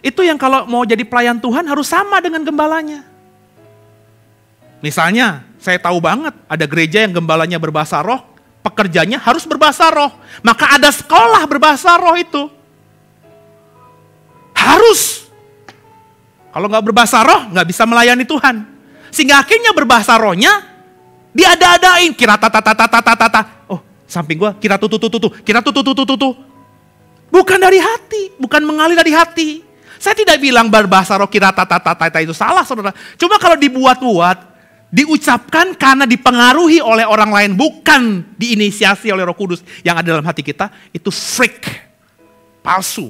itu yang kalau mau jadi pelayan Tuhan harus sama dengan gembalanya. Misalnya, saya tahu banget ada gereja yang gembalanya berbahasa roh, pekerjanya harus berbahasa roh. Maka ada sekolah berbahasa roh itu. Harus kalau nggak berbahasa roh, nggak bisa melayani Tuhan. Sehingga akhirnya berbahasa rohnya, diada-adain. Kira tata tata tata tata. Oh, samping gua kira tutu tutu tutu, kira tutu tutu tutu. Bukan dari hati, bukan mengalir dari hati. Saya tidak bilang berbahasa roh kira tata tata tata itu salah saudara. Cuma kalau dibuat-buat, diucapkan karena dipengaruhi oleh orang lain, bukan diinisiasi oleh roh kudus yang ada dalam hati kita, itu freak, palsu.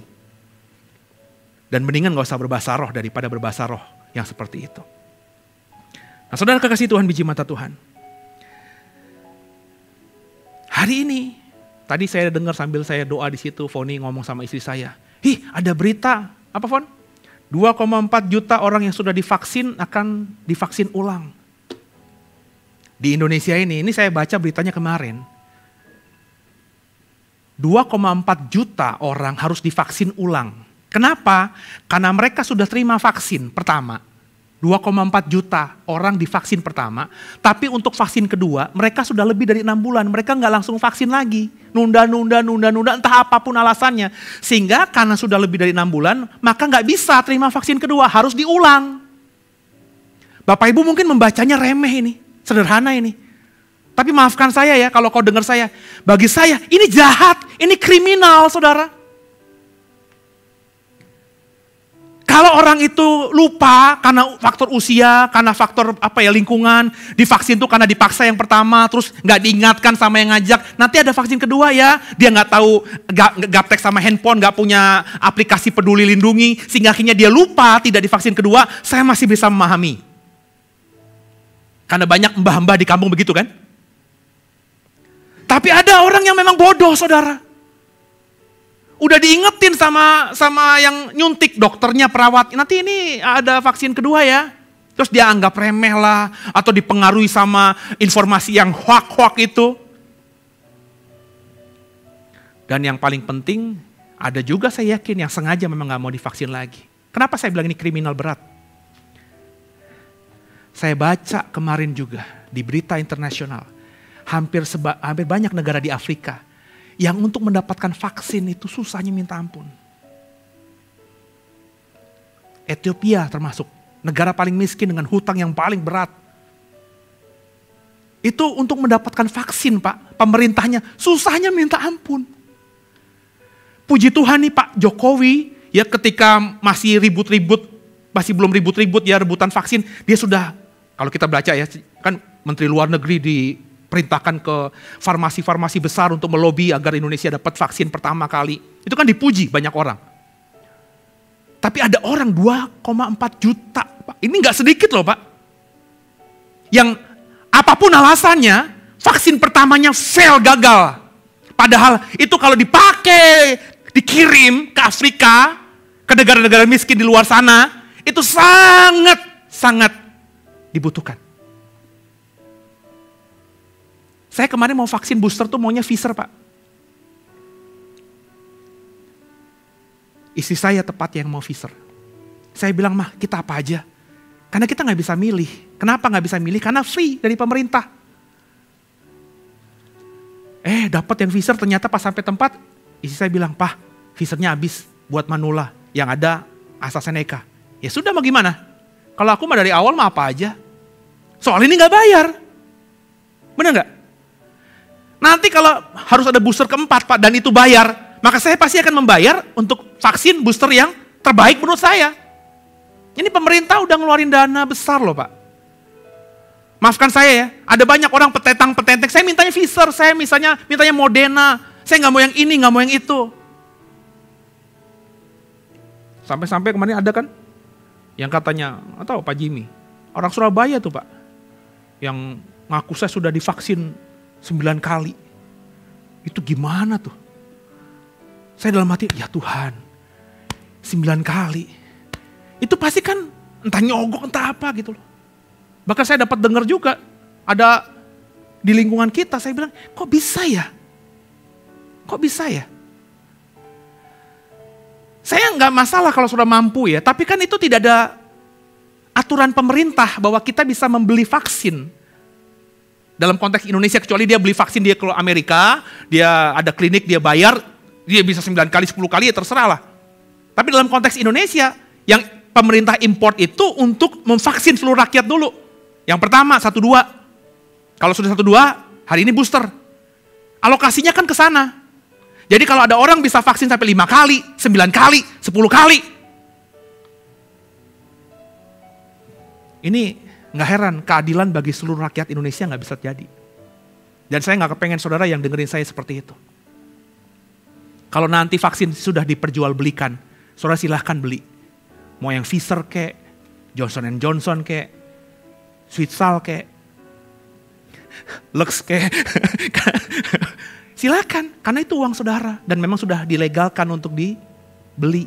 Dan mendingan gak usah berbahasa roh daripada berbahasa roh yang seperti itu. Nah saudara kekasih Tuhan biji mata Tuhan. Hari ini, tadi saya dengar sambil saya doa di situ, Foni ngomong sama istri saya. Hi, ada berita, apa Fon? 2,4 juta orang yang sudah divaksin akan divaksin ulang. Di Indonesia ini, ini saya baca beritanya kemarin. 2,4 juta orang harus divaksin ulang. Kenapa? Karena mereka sudah terima vaksin pertama. 2,4 juta orang divaksin pertama, tapi untuk vaksin kedua mereka sudah lebih dari enam bulan, mereka nggak langsung vaksin lagi, nunda, nunda, nunda, nunda, entah apa pun alasannya, sehingga karena sudah lebih dari enam bulan, maka nggak bisa terima vaksin kedua, harus diulang. Bapak Ibu mungkin membacanya remeh ini, sederhana ini, tapi maafkan saya ya kalau kau dengar saya, bagi saya ini jahat, ini kriminal, saudara. Kalau orang itu lupa karena faktor usia, karena faktor apa ya lingkungan, divaksin tuh karena dipaksa yang pertama, terus nggak diingatkan sama yang ngajak, nanti ada vaksin kedua ya, dia nggak tahu gaptek sama handphone, nggak punya aplikasi peduli lindungi, sehingga akhirnya dia lupa tidak divaksin kedua, saya masih bisa memahami. Karena banyak mbah-mbah di kampung begitu kan. Tapi ada orang yang memang bodoh saudara. Udah diingetin sama sama yang nyuntik dokternya perawat. Nanti ini ada vaksin kedua ya. Terus dia anggap remeh lah. Atau dipengaruhi sama informasi yang hoak-hoak itu. Dan yang paling penting ada juga saya yakin yang sengaja memang gak mau divaksin lagi. Kenapa saya bilang ini kriminal berat? Saya baca kemarin juga di berita internasional. Hampir, seba, hampir banyak negara di Afrika yang untuk mendapatkan vaksin itu susahnya minta ampun. Ethiopia termasuk negara paling miskin dengan hutang yang paling berat. Itu untuk mendapatkan vaksin pak, pemerintahnya susahnya minta ampun. Puji Tuhan nih Pak Jokowi ya ketika masih ribut-ribut, masih belum ribut-ribut ya rebutan vaksin, dia sudah kalau kita baca ya kan Menteri Luar Negeri di perintahkan ke farmasi-farmasi besar untuk melobi agar Indonesia dapat vaksin pertama kali. Itu kan dipuji banyak orang. Tapi ada orang 2,4 juta. Pak. Ini nggak sedikit loh Pak. Yang apa pun alasannya, vaksin pertamanya fail gagal. Padahal itu kalau dipakai, dikirim ke Afrika, ke negara-negara miskin di luar sana, itu sangat, sangat dibutuhkan. Saya kemarin mau vaksin booster tuh maunya Pfizer pak. Istri saya tepat yang mau Pfizer. Saya bilang mah kita apa aja. Karena kita nggak bisa milih. Kenapa nggak bisa milih? Karena free dari pemerintah. Eh dapat yang Pfizer ternyata pas sampai tempat istri saya bilang, "Pah, Pfizernya habis buat Manula yang ada AstraZeneca." Ya sudah mau gimana? Kalau aku mah dari awal mah apa aja. Soal ini nggak bayar. Bener nggak? Nanti kalau harus ada booster keempat Pak dan itu bayar, maka saya pasti akan membayar untuk vaksin booster yang terbaik menurut saya. Ini pemerintah udah ngeluarin dana besar loh Pak. Maafkan saya ya, ada banyak orang petetang-petetek, saya mintanya Pfizer, saya misalnya mintanya Moderna, saya nggak mau yang ini, nggak mau yang itu. Sampai-sampai kemarin ada kan, yang katanya, atau Pak Jimmy, orang Surabaya tuh Pak, yang ngaku saya sudah divaksin sembilan kali. Itu gimana tuh? Saya dalam hati, ya Tuhan, sembilan kali. Itu pasti kan entah nyogok entah apa gitu loh. Bahkan saya dapat dengar juga, ada di lingkungan kita, saya bilang, kok bisa ya? Kok bisa ya? Saya nggak masalah kalau sudah mampu ya, tapi kan itu tidak ada aturan pemerintah bahwa kita bisa membeli vaksin dalam konteks Indonesia kecuali dia beli vaksin dia ke Amerika, dia ada klinik dia bayar, dia bisa 9 kali 10 kali ya terserah lah. Tapi dalam konteks Indonesia yang pemerintah import itu untuk memvaksin seluruh rakyat dulu. Yang pertama satu dua. Kalau sudah satu dua, hari ini booster. Alokasinya kan ke sana. Jadi kalau ada orang bisa vaksin sampai lima kali, sembilan kali, sepuluh kali. Ini Nggak heran keadilan bagi seluruh rakyat Indonesia nggak bisa jadi. Dan saya nggak kepengen saudara yang dengerin saya seperti itu. Kalau nanti vaksin sudah diperjualbelikan, saudara silahkan beli. Mau yang Pfizer kek, Johnson Johnson kek, Switsal kek, Lux kek. Silakan, karena itu uang saudara dan memang sudah dilegalkan untuk dibeli.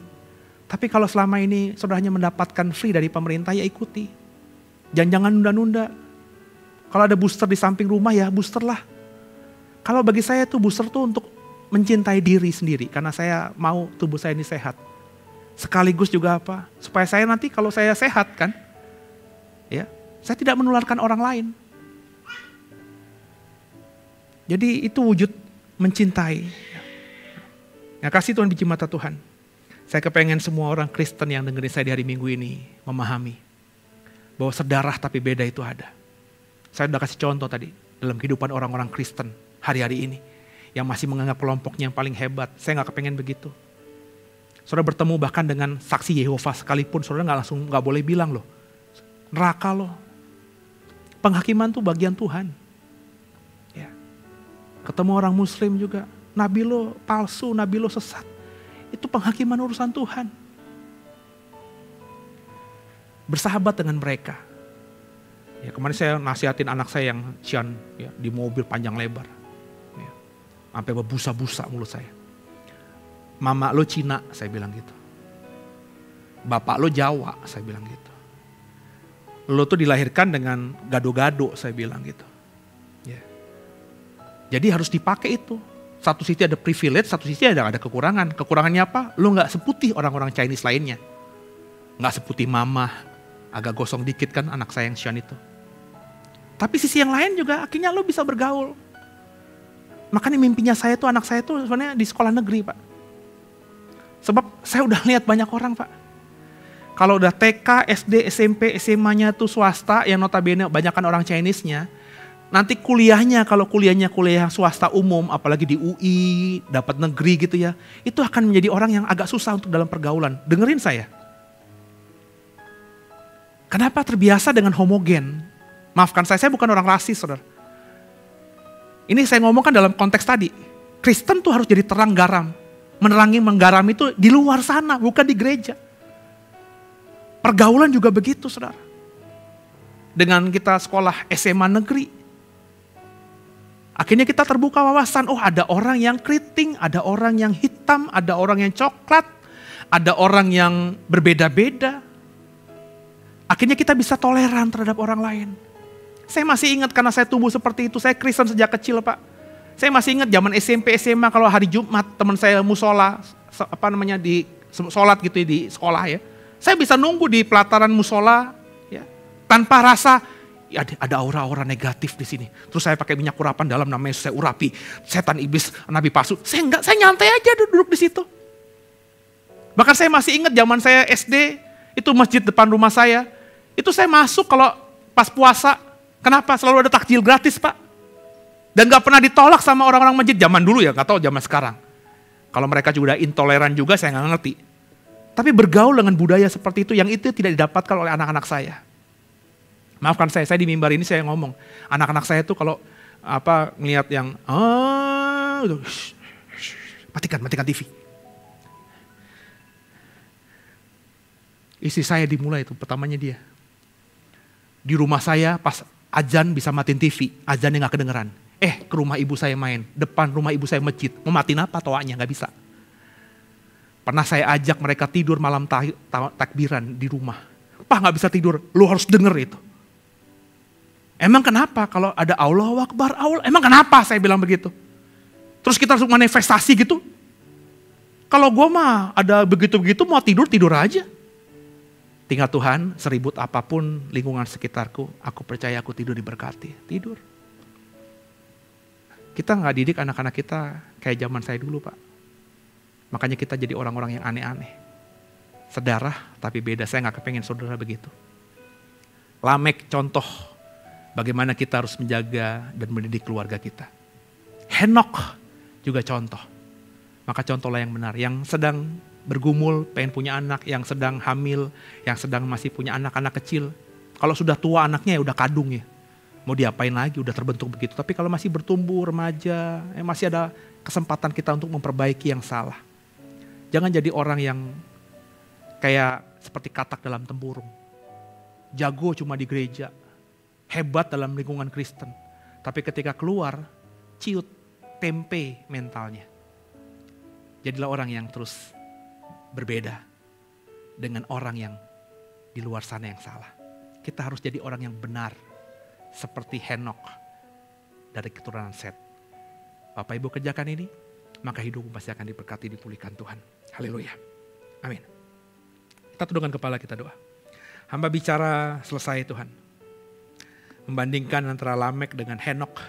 Tapi kalau selama ini saudara hanya mendapatkan free dari pemerintah ya ikuti. Jangan jangan nunda-nunda. Kalau ada booster di samping rumah ya booster lah. Kalau bagi saya tuh booster tuh untuk mencintai diri sendiri karena saya mau tubuh saya ini sehat. Sekaligus juga apa? Supaya saya nanti kalau saya sehat kan, ya, saya tidak menularkan orang lain. Jadi itu wujud mencintai. Ya kasih Tuhan biji mata Tuhan. Saya kepengen semua orang Kristen yang dengerin saya di hari Minggu ini memahami bahwa sedarah tapi beda itu ada. Saya sudah kasih contoh tadi dalam kehidupan orang-orang Kristen hari-hari ini yang masih menganggap kelompoknya yang paling hebat. Saya nggak kepengen begitu. Saudara bertemu bahkan dengan saksi Yehova sekalipun, saudara nggak langsung nggak boleh bilang loh. Neraka loh. Penghakiman tuh bagian Tuhan. Ya. Ketemu orang muslim juga. Nabi lo palsu, nabi lo sesat. Itu penghakiman urusan Tuhan. Bersahabat dengan mereka. Ya, kemarin saya nasihatin anak saya yang Cian ya, di mobil panjang lebar. Ya. Sampai berbusa-busa mulut saya. Mama lo Cina, saya bilang gitu. Bapak lo Jawa, saya bilang gitu. Lo tuh dilahirkan dengan gado-gado, saya bilang gitu. Ya. Jadi harus dipakai itu. Satu sisi ada privilege, satu sisi ada ada kekurangan. Kekurangannya apa? Lo nggak seputih orang-orang Chinese lainnya. Nggak seputih mama, agak gosong dikit kan anak saya yang Xian itu. Tapi sisi yang lain juga akhirnya lo bisa bergaul. Makanya mimpinya saya tuh anak saya tuh sebenarnya di sekolah negeri pak. Sebab saya udah lihat banyak orang pak. Kalau udah TK, SD, SMP, SMA-nya tuh swasta yang notabene banyakkan orang Chinese-nya. Nanti kuliahnya kalau kuliahnya kuliah swasta umum apalagi di UI, dapat negeri gitu ya. Itu akan menjadi orang yang agak susah untuk dalam pergaulan. Dengerin saya. Kenapa terbiasa dengan homogen? Maafkan saya, saya bukan orang rasis, saudara. Ini saya ngomongkan dalam konteks tadi. Kristen tuh harus jadi terang garam. Menerangi, menggaram itu di luar sana, bukan di gereja. Pergaulan juga begitu, saudara. Dengan kita sekolah SMA negeri. Akhirnya kita terbuka wawasan, oh ada orang yang keriting, ada orang yang hitam, ada orang yang coklat, ada orang yang berbeda-beda. Akhirnya kita bisa toleran terhadap orang lain. Saya masih ingat karena saya tumbuh seperti itu. Saya Kristen sejak kecil Pak. Saya masih ingat zaman SMP, SMA kalau hari Jumat teman saya musola, apa namanya di sholat gitu ya, di sekolah ya. Saya bisa nunggu di pelataran musola ya, tanpa rasa ya ada, aura-aura negatif di sini. Terus saya pakai minyak urapan dalam namanya saya urapi setan iblis nabi palsu. Saya enggak, saya nyantai aja duduk di situ. Bahkan saya masih ingat zaman saya SD itu masjid depan rumah saya. Itu saya masuk kalau pas puasa Kenapa? Selalu ada takjil gratis pak. Dan gak pernah ditolak sama orang-orang masjid zaman dulu ya, gak tahu zaman sekarang. Kalau mereka juga intoleran juga saya gak ngerti. Tapi bergaul dengan budaya seperti itu yang itu tidak didapatkan oleh anak-anak saya. Maafkan saya, saya di mimbar ini saya ngomong. Anak-anak saya tuh kalau apa ngelihat yang ah gitu, matikan, matikan TV. Isi saya dimulai itu pertamanya dia. Di rumah saya pas Ajan bisa matiin TV, ajannya nggak kedengeran. Eh ke rumah ibu saya main, depan rumah ibu saya masjid. Mau matiin apa toanya nggak bisa. Pernah saya ajak mereka tidur malam ta ta takbiran di rumah. Pak nggak bisa tidur, lu harus denger itu. Emang kenapa kalau ada Allah Akbar Allah? Emang kenapa saya bilang begitu? Terus kita harus manifestasi gitu? Kalau gue mah ada begitu-begitu mau tidur tidur aja. Tinggal Tuhan, seribut apa pun lingkungan sekitarku, aku percaya aku tidur diberkati. Tidur. Kita nggak didik anak-anak kita kayak zaman saya dulu Pak. Makanya kita jadi orang-orang yang aneh-aneh. Sedarah tapi beda, saya nggak kepengen saudara begitu. Lamek contoh bagaimana kita harus menjaga dan mendidik keluarga kita. Henok juga contoh. Maka contohlah yang benar, yang sedang bergumul, pengen punya anak, yang sedang hamil, yang sedang masih punya anak-anak kecil. Kalau sudah tua anaknya ya udah kadung ya. Mau diapain lagi, udah terbentuk begitu. Tapi kalau masih bertumbuh, remaja, eh, masih ada kesempatan kita untuk memperbaiki yang salah. Jangan jadi orang yang kayak seperti katak dalam tempurung. Jago cuma di gereja, hebat dalam lingkungan Kristen. Tapi ketika keluar, ciut, tempe mentalnya. Jadilah orang yang terus berbeda dengan orang yang di luar sana yang salah. Kita harus jadi orang yang benar seperti Henok dari keturunan Set. Bapak Ibu kerjakan ini, maka hidupmu pasti akan diberkati, dipulihkan Tuhan. Haleluya. Amin. Kita tundukkan kepala kita doa. Hamba bicara selesai Tuhan. Membandingkan antara Lamek dengan Henok.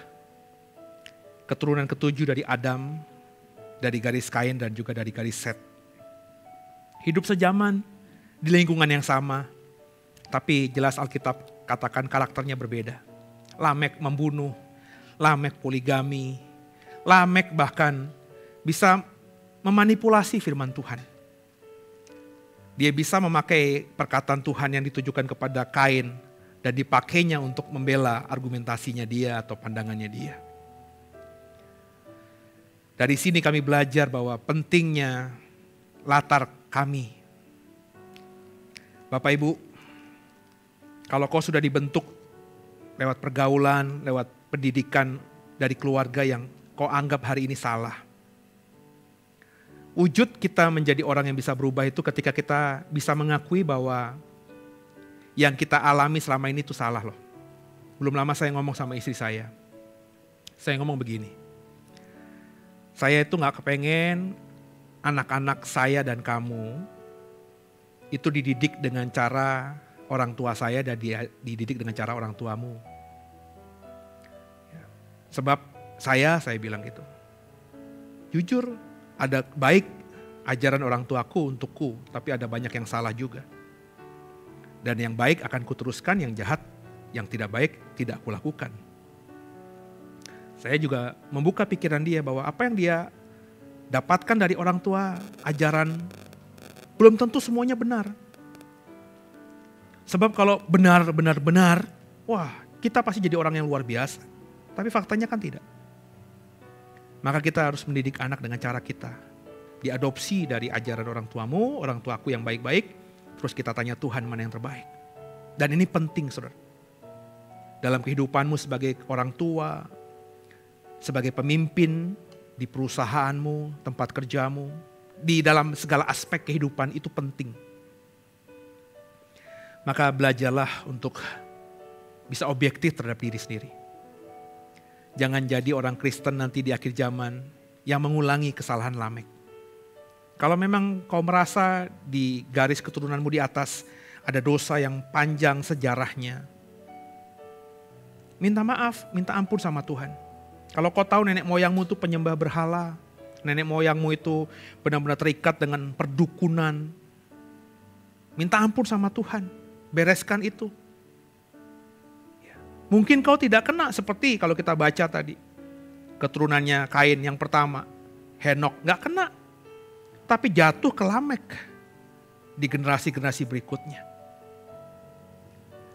Keturunan ketujuh dari Adam, dari garis kain dan juga dari garis Set hidup sejaman di lingkungan yang sama. Tapi jelas Alkitab katakan karakternya berbeda. Lamek membunuh, Lamek poligami, Lamek bahkan bisa memanipulasi firman Tuhan. Dia bisa memakai perkataan Tuhan yang ditujukan kepada Kain dan dipakainya untuk membela argumentasinya dia atau pandangannya dia. Dari sini kami belajar bahwa pentingnya latar kami. Bapak Ibu, kalau kau sudah dibentuk lewat pergaulan, lewat pendidikan dari keluarga yang kau anggap hari ini salah. Wujud kita menjadi orang yang bisa berubah itu ketika kita bisa mengakui bahwa yang kita alami selama ini itu salah loh. Belum lama saya ngomong sama istri saya. Saya ngomong begini. Saya itu gak kepengen anak-anak saya dan kamu itu dididik dengan cara orang tua saya dan dididik dengan cara orang tuamu. Ya. Sebab saya, saya bilang gitu. Jujur, ada baik ajaran orang tuaku untukku, tapi ada banyak yang salah juga. Dan yang baik akan kuteruskan, yang jahat, yang tidak baik tidak kulakukan. Saya juga membuka pikiran dia bahwa apa yang dia dapatkan dari orang tua, ajaran, belum tentu semuanya benar. Sebab kalau benar, benar, benar, wah kita pasti jadi orang yang luar biasa. Tapi faktanya kan tidak. Maka kita harus mendidik anak dengan cara kita. Diadopsi dari ajaran orang tuamu, orang tuaku yang baik-baik, terus kita tanya Tuhan mana yang terbaik. Dan ini penting saudara dalam kehidupanmu sebagai orang tua, sebagai pemimpin di perusahaanmu, tempat kerjamu, di dalam segala aspek kehidupan itu penting. Maka belajarlah untuk bisa objektif terhadap diri sendiri. Jangan jadi orang Kristen nanti di akhir zaman yang mengulangi kesalahan Lamek. Kalau memang kau merasa di garis keturunanmu di atas ada dosa yang panjang sejarahnya, Minta maaf, minta ampun sama Tuhan. Kalau kau tahu nenek moyangmu itu penyembah berhala, nenek moyangmu itu benar-benar terikat dengan perdukunan, minta ampun sama Tuhan, bereskan itu. Ya. Mungkin kau tidak kena seperti kalau kita baca tadi. Keturunannya Kain yang pertama, Henok, nggak kena. Tapi jatuh ke Lamek di generasi-generasi berikutnya.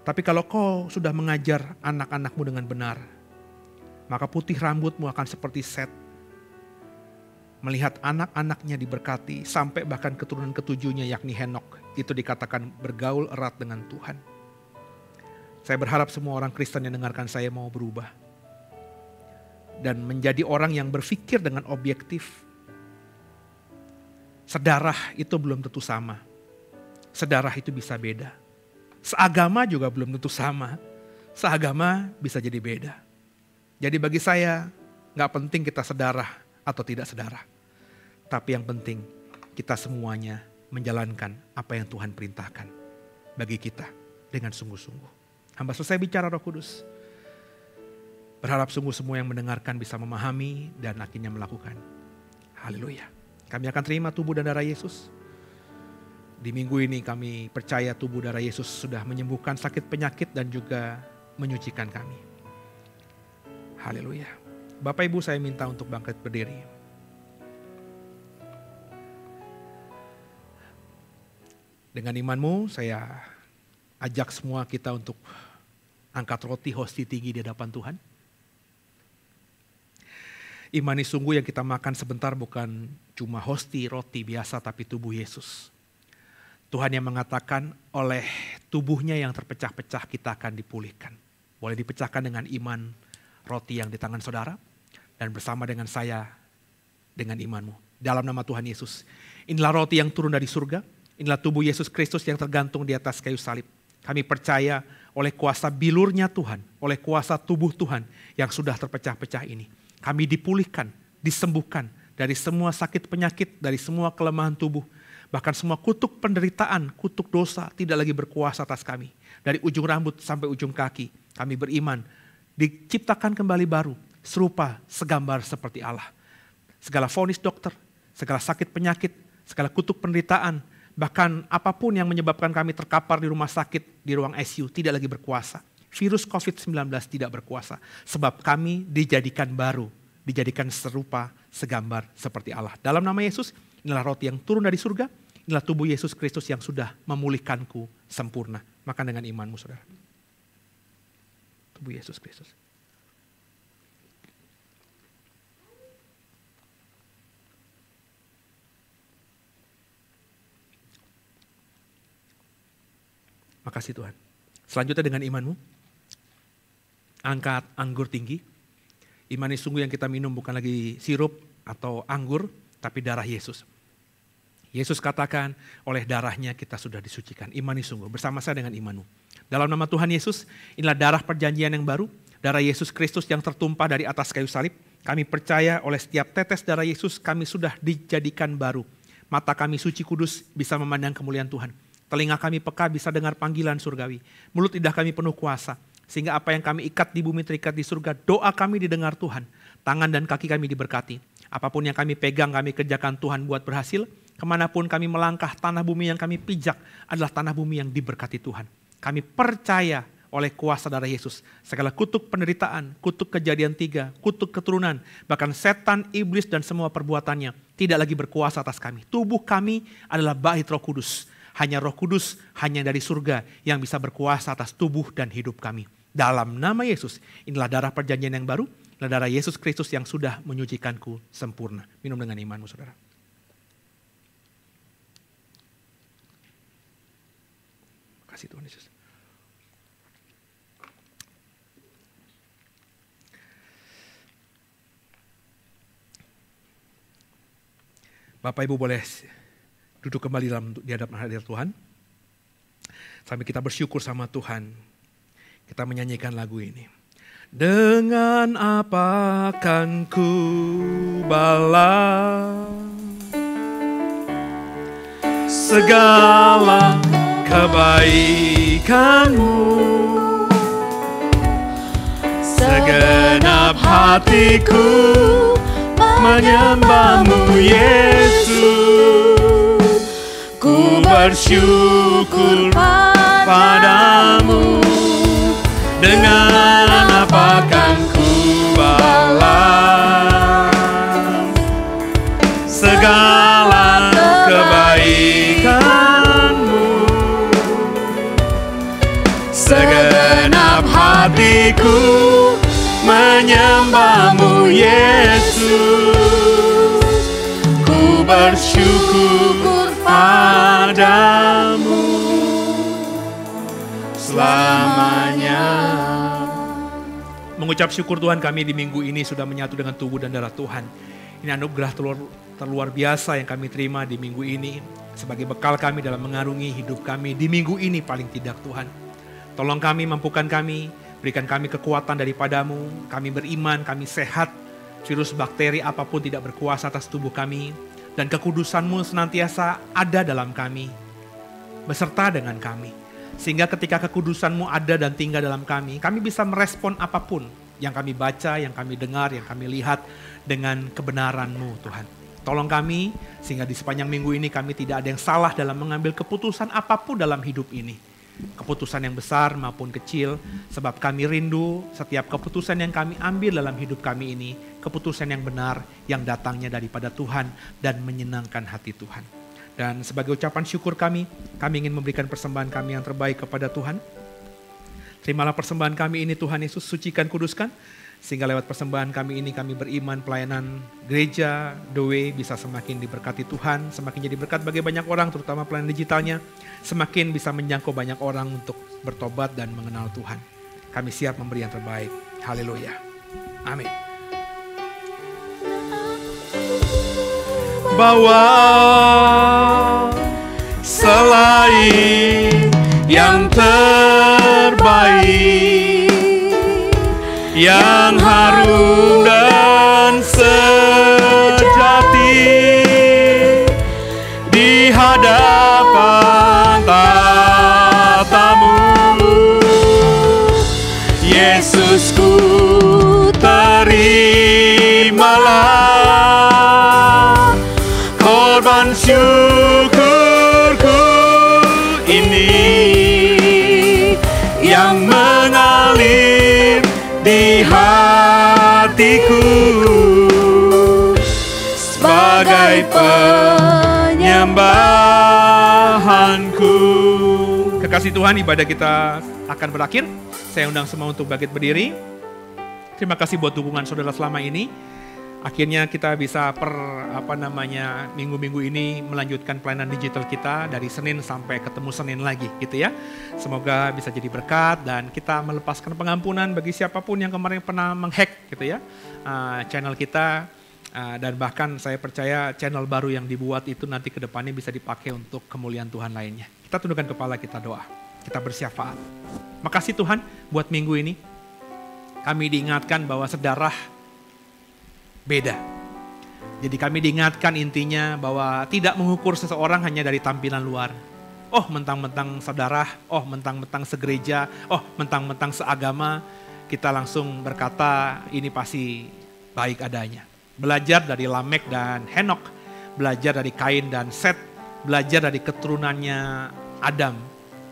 Tapi kalau kau sudah mengajar anak-anakmu dengan benar, maka putih rambutmu akan seperti set. Melihat anak-anaknya diberkati sampai bahkan keturunan ketujuhnya yakni Henok itu dikatakan bergaul erat dengan Tuhan. Saya berharap semua orang Kristen yang dengarkan saya mau berubah. Dan menjadi orang yang berpikir dengan objektif. Sedarah itu belum tentu sama. Sedarah itu bisa beda Seagama juga belum tentu sama. Seagama bisa jadi beda. Jadi bagi saya nggak penting kita sedarah atau tidak sedarah. Tapi yang penting kita semuanya menjalankan apa yang Tuhan perintahkan bagi kita dengan sungguh-sungguh. Hamba selesai bicara roh kudus. Berharap sungguh semua yang mendengarkan bisa memahami dan akhirnya melakukan. Haleluya. Kami akan terima tubuh dan darah Yesus di minggu ini kami percaya tubuh darah Yesus sudah menyembuhkan sakit penyakit dan juga menyucikan kami. Haleluya. Bapak Ibu saya minta untuk bangkit berdiri. Dengan imanmu saya ajak semua kita untuk angkat roti hosti tinggi di hadapan Tuhan. Imani sungguh yang kita makan sebentar bukan cuma hosti roti biasa tapi tubuh Yesus Tuhan yang mengatakan oleh tubuhnya yang terpecah-pecah kita akan dipulihkan. Boleh dipecahkan dengan iman roti yang di tangan saudara dan bersama dengan saya dengan imanmu. Dalam nama Tuhan Yesus. Inilah roti yang turun dari surga. Inilah tubuh Yesus Kristus yang tergantung di atas kayu salib. Kami percaya oleh kuasa bilurnya Tuhan, oleh kuasa tubuh Tuhan yang sudah terpecah-pecah ini. Kami dipulihkan, disembuhkan dari semua sakit penyakit, dari semua kelemahan tubuh, Bahkan semua kutuk penderitaan, kutuk dosa tidak lagi berkuasa atas kami. Dari ujung rambut sampai ujung kaki, kami beriman. Diciptakan kembali baru, serupa, segambar seperti Allah. Segala fonis dokter, segala sakit penyakit, segala kutuk penderitaan, bahkan apa pun yang menyebabkan kami terkapar di rumah sakit, di ruang ICU, tidak lagi berkuasa. Virus COVID-19 tidak berkuasa. Sebab kami dijadikan baru, dijadikan serupa, segambar seperti Allah. Dalam nama Yesus, inilah roti yang turun dari surga, Inilah tubuh Yesus Kristus yang sudah memulihkanku sempurna. Makan dengan imanmu saudara. Tubuh Yesus Kristus. Makasih Tuhan. Selanjutnya dengan imanmu. Angkat anggur tinggi. Iman ini sungguh yang kita minum bukan lagi sirup atau anggur, tapi darah Yesus. Yesus katakan oleh darahnya kita sudah disucikan. Imani sungguh bersama saya dengan imanmu. Dalam nama Tuhan Yesus, inilah darah perjanjian yang baru. Darah Yesus Kristus yang tertumpah dari atas kayu salib. Kami percaya oleh setiap tetes darah Yesus kami sudah dijadikan baru. Mata kami suci kudus bisa memandang kemuliaan Tuhan. Telinga kami peka bisa dengar panggilan surgawi. Mulut lidah kami penuh kuasa. Sehingga apa yang kami ikat di bumi terikat di surga. Doa kami didengar Tuhan. Tangan dan kaki kami diberkati. Apa pun yang kami pegang kami kerjakan Tuhan buat berhasil. Ke mana pun kami melangkah tanah bumi yang kami pijak adalah tanah bumi yang diberkati Tuhan. Kami percaya oleh kuasa darah Yesus. Segala kutuk penderitaan, kutuk kejadian tiga, kutuk keturunan, bahkan setan, iblis dan semua perbuatannya tidak lagi berkuasa atas kami. Tubuh kami adalah bait roh kudus hanya roh kudus, hanya dari surga yang bisa berkuasa atas tubuh dan hidup kami. Dalam nama Yesus, inilah darah perjanjian yang baru, inilah darah Yesus Kristus yang sudah menyucikanku sempurna. Minum dengan imanmu saudara. Kasih Tuhan Yesus. Bapak Ibu boleh duduk kembali dalam di hadapan hadirat Tuhan. Sampai kita bersyukur sama Tuhan. Kita menyanyikan lagu ini. Dengan apa akan ku balas segala kebaikanmu. Segenap hatiku menyembahmu Yesus. Ku bersyukur padamu. Dengan apa kan ku balas menyembahmu Yesus. Ku bersyukur padamu. Selamanya. Mengucap syukur Tuhan kami di minggu ini sudah menyatu dengan tubuh dan darah Tuhan. Ini anugerah terluar, terluar biasa yang kami terima di minggu ini sebagai bekal kami dalam mengarungi hidup kami di minggu ini paling tidak Tuhan. Tolong kami mampukan kami berikan kami kekuatan daripadamu kami beriman kami sehat virus bakteri apa pun tidak berkuasa atas tubuh kami dan kekudusanmu senantiasa ada dalam kami beserta dengan kami sehingga ketika kekudusanmu ada dan tinggal dalam kami, kami bisa merespon apa pun yang kami baca, yang kami dengar, yang kami lihat dengan kebenaranmu Tuhan. Tolong kami sehingga di sepanjang minggu ini kami tidak ada yang salah dalam mengambil keputusan apa pun dalam hidup ini. Keputusan yang besar maupun kecil, sebab kami rindu setiap keputusan yang kami ambil dalam hidup kami ini, keputusan yang benar yang datangnya daripada Tuhan dan menyenangkan hati Tuhan. Dan sebagai ucapan syukur kami, kami ingin memberikan persembahan kami yang terbaik kepada Tuhan. Terimalah persembahan kami ini Tuhan Yesus, sucikan, kuduskan. Sehingga lewat persembahan kami ini kami beriman pelayanan gereja, doe bisa semakin diberkati Tuhan, semakin jadi berkat bagi banyak orang terutama pelayanan digitalnya, semakin bisa menjangkau banyak orang untuk bertobat dan mengenal Tuhan. Kami siap memberi yang terbaik. Haleluya. Amin. bahwa selain yang terbaik yang harum Kekasih Tuhan, ibadah kita akan berakhir. Saya undang semua untuk bangkit berdiri. Terima kasih buat dukungan saudara selama ini. Akhirnya kita bisa per apa namanya minggu-minggu ini melanjutkan pelayanan digital kita dari Senin sampai ketemu Senin lagi gitu ya. Semoga bisa jadi berkat dan kita melepaskan pengampunan bagi siapa pun yang kemarin pernah menghack gitu ya uh, channel kita uh, dan bahkan saya percaya channel baru yang dibuat itu nanti ke depannya bisa dipakai untuk kemuliaan Tuhan lainnya. Kita tundukkan kepala kita doa. Kita bersyafaat. Makasih Tuhan buat minggu ini. Kami diingatkan bahwa sedarah beda. Jadi kami diingatkan intinya bahwa tidak mengukur seseorang hanya dari tampilan luar. Oh mentang-mentang saudara, oh mentang-mentang segereja, oh mentang-mentang seagama, kita langsung berkata ini pasti baik adanya. Belajar dari Lamek dan Henok, belajar dari Kain dan Set, belajar dari keturunannya Adam,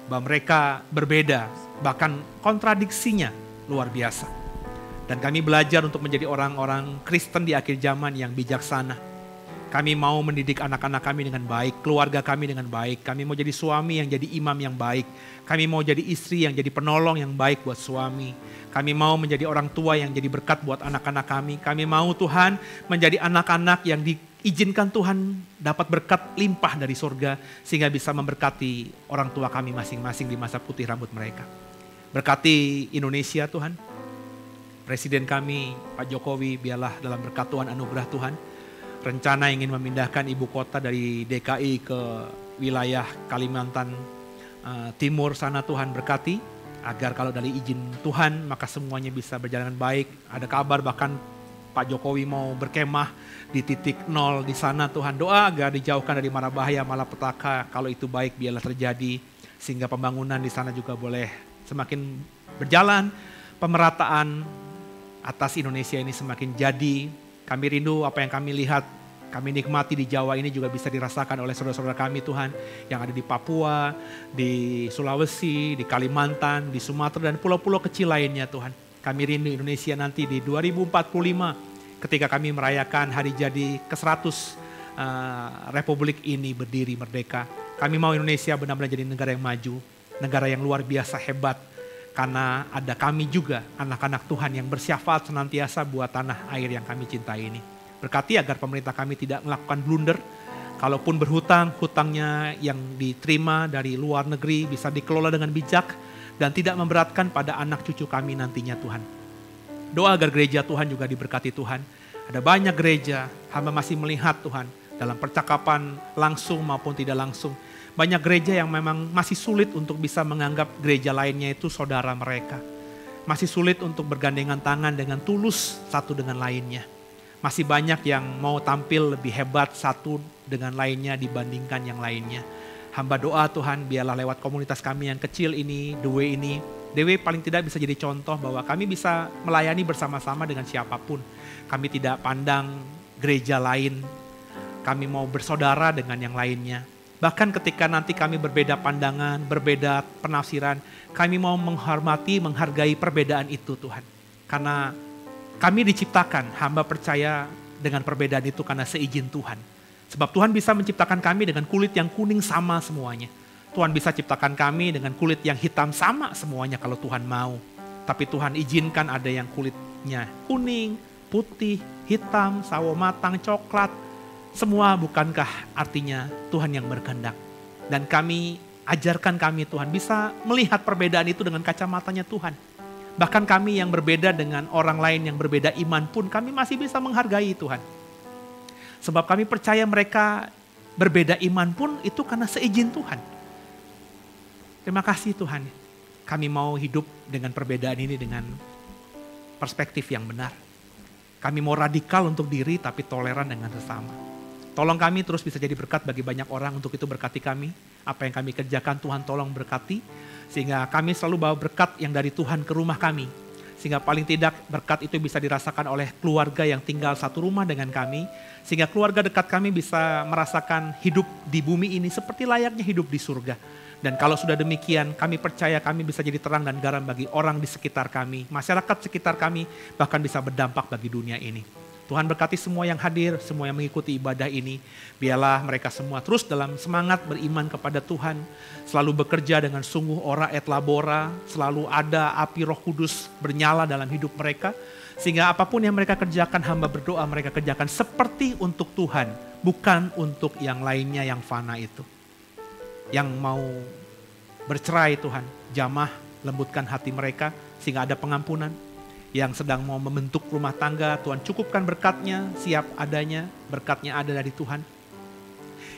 bahwa mereka berbeda, bahkan kontradiksinya luar biasa. Dan kami belajar untuk menjadi orang-orang Kristen di akhir zaman yang bijaksana. Kami mau mendidik anak-anak kami dengan baik, keluarga kami dengan baik. Kami mau jadi suami yang jadi imam yang baik. Kami mau jadi istri yang jadi penolong yang baik buat suami. Kami mau menjadi orang tua yang jadi berkat buat anak-anak kami. Kami mau Tuhan menjadi anak-anak yang diizinkan Tuhan dapat berkat limpah dari surga sehingga bisa memberkati orang tua kami masing-masing di masa putih rambut mereka. Berkati Indonesia Tuhan, Presiden kami Pak Jokowi biarlah dalam berkat Tuhan anugerah Tuhan rencana ingin memindahkan ibu kota dari DKI ke wilayah Kalimantan uh, Timur sana Tuhan berkati. Agar kalau dari izin Tuhan maka semuanya bisa berjalan baik. Ada kabar bahkan Pak Jokowi mau berkemah di titik nol di sana. Tuhan doa agar dijauhkan dari mara bahaya malapetaka kalau itu baik biarlah terjadi. Sehingga pembangunan di sana juga boleh semakin berjalan. Pemerataan atas Indonesia ini semakin jadi. Kami rindu apa yang kami lihat, kami nikmati di Jawa ini juga bisa dirasakan oleh saudara-saudara kami Tuhan yang ada di Papua, di Sulawesi, di Kalimantan, di Sumatera dan pulau-pulau kecil lainnya Tuhan. Kami rindu Indonesia nanti di 2045 ketika kami merayakan hari jadi ke-100 uh, Republik ini berdiri merdeka. Kami mau Indonesia benar-benar jadi negara yang maju, negara yang luar biasa hebat, karena ada kami juga anak-anak Tuhan yang bersyafaat senantiasa buat tanah air yang kami cintai ini. Berkati agar pemerintah kami tidak melakukan blunder. Kalaupun berhutang, hutangnya yang diterima dari luar negeri bisa dikelola dengan bijak dan tidak memberatkan pada anak cucu kami nantinya Tuhan. Doa agar gereja Tuhan juga diberkati Tuhan. Ada banyak gereja, hamba masih melihat Tuhan dalam percakapan langsung maupun tidak langsung banyak gereja yang memang masih sulit untuk bisa menganggap gereja lainnya itu saudara mereka. Masih sulit untuk bergandengan tangan dengan tulus satu dengan lainnya. Masih banyak yang mau tampil lebih hebat satu dengan lainnya dibandingkan yang lainnya. Hamba doa Tuhan biarlah lewat komunitas kami yang kecil ini, Dewe ini, Dewe paling tidak bisa jadi contoh bahwa kami bisa melayani bersama-sama dengan siapa pun. Kami tidak pandang gereja lain, kami mau bersaudara dengan yang lainnya Bahkan ketika nanti kami berbeda pandangan, berbeda penafsiran, kami mau menghormati, menghargai perbedaan itu Tuhan. Karena kami diciptakan, hamba percaya dengan perbedaan itu karena seizin Tuhan. Sebab Tuhan bisa menciptakan kami dengan kulit yang kuning sama semuanya. Tuhan bisa ciptakan kami dengan kulit yang hitam sama semuanya kalau Tuhan mau. Tapi Tuhan izinkan ada yang kulitnya kuning, putih, hitam, sawo matang, coklat, semua bukankah artinya Tuhan yang berkehendak? Dan kami ajarkan kami Tuhan bisa melihat perbedaan itu dengan kacamatanya Tuhan. Bahkan kami yang berbeda dengan orang lain yang berbeda iman pun kami masih bisa menghargai Tuhan. Sebab kami percaya mereka berbeda iman pun itu karena seizin Tuhan. Terima kasih Tuhan. Kami mau hidup dengan perbedaan ini dengan perspektif yang benar. Kami mau radikal untuk diri tapi toleran dengan sesama. Tolong kami terus bisa jadi berkat bagi banyak orang untuk itu berkati kami. Apa yang kami kerjakan Tuhan tolong berkati. Sehingga kami selalu bawa berkat yang dari Tuhan ke rumah kami. Sehingga paling tidak berkat itu bisa dirasakan oleh keluarga yang tinggal satu rumah dengan kami. Sehingga keluarga dekat kami bisa merasakan hidup di bumi ini seperti layaknya hidup di surga. Dan kalau sudah demikian, kami percaya kami bisa jadi terang dan garam bagi orang di sekitar kami, masyarakat sekitar kami, bahkan bisa berdampak bagi dunia ini. Tuhan berkati semua yang hadir, semua yang mengikuti ibadah ini. Biarlah mereka semua terus dalam semangat beriman kepada Tuhan. Selalu bekerja dengan sungguh ora et labora. Selalu ada api roh kudus bernyala dalam hidup mereka. Sehingga apa pun yang mereka kerjakan, hamba berdoa mereka kerjakan seperti untuk Tuhan. Bukan untuk yang lainnya yang fana itu. Yang mau bercerai Tuhan, jamah lembutkan hati mereka sehingga ada pengampunan yang sedang mau membentuk rumah tangga, Tuhan cukupkan berkatnya, siap adanya, berkatnya ada dari Tuhan.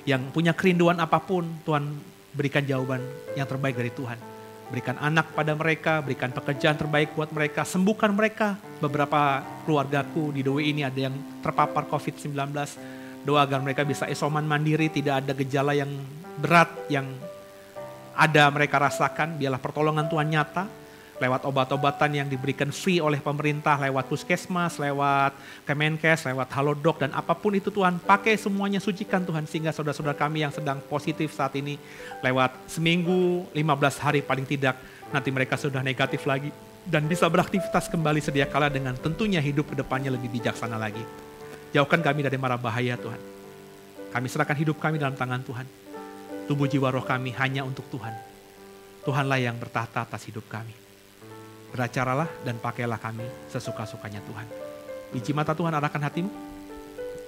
Yang punya kerinduan apa pun, Tuhan berikan jawaban yang terbaik dari Tuhan. Berikan anak pada mereka, berikan pekerjaan terbaik buat mereka, sembuhkan mereka. Beberapa keluargaku di Dewi ini ada yang terpapar COVID-19. Doa agar mereka bisa isoman mandiri, tidak ada gejala yang berat yang ada mereka rasakan. Biarlah pertolongan Tuhan nyata, lewat obat-obatan yang diberikan free oleh pemerintah, lewat puskesmas, lewat Kemenkes, lewat Halodoc, dan apa pun itu Tuhan, pakai semuanya sucikan Tuhan, sehingga saudara-saudara kami yang sedang positif saat ini, lewat seminggu, 15 hari paling tidak, nanti mereka sudah negatif lagi, dan bisa beraktivitas kembali sedia kala dengan tentunya hidup ke depannya lebih bijaksana lagi. Jauhkan kami dari mara bahaya Tuhan. Kami serahkan hidup kami dalam tangan Tuhan. Tubuh jiwa roh kami hanya untuk Tuhan. Tuhanlah yang bertahta atas hidup kami. Beracaralah dan pakailah kami sesuka-sukanya Tuhan. Biji mata Tuhan arahkan hatimu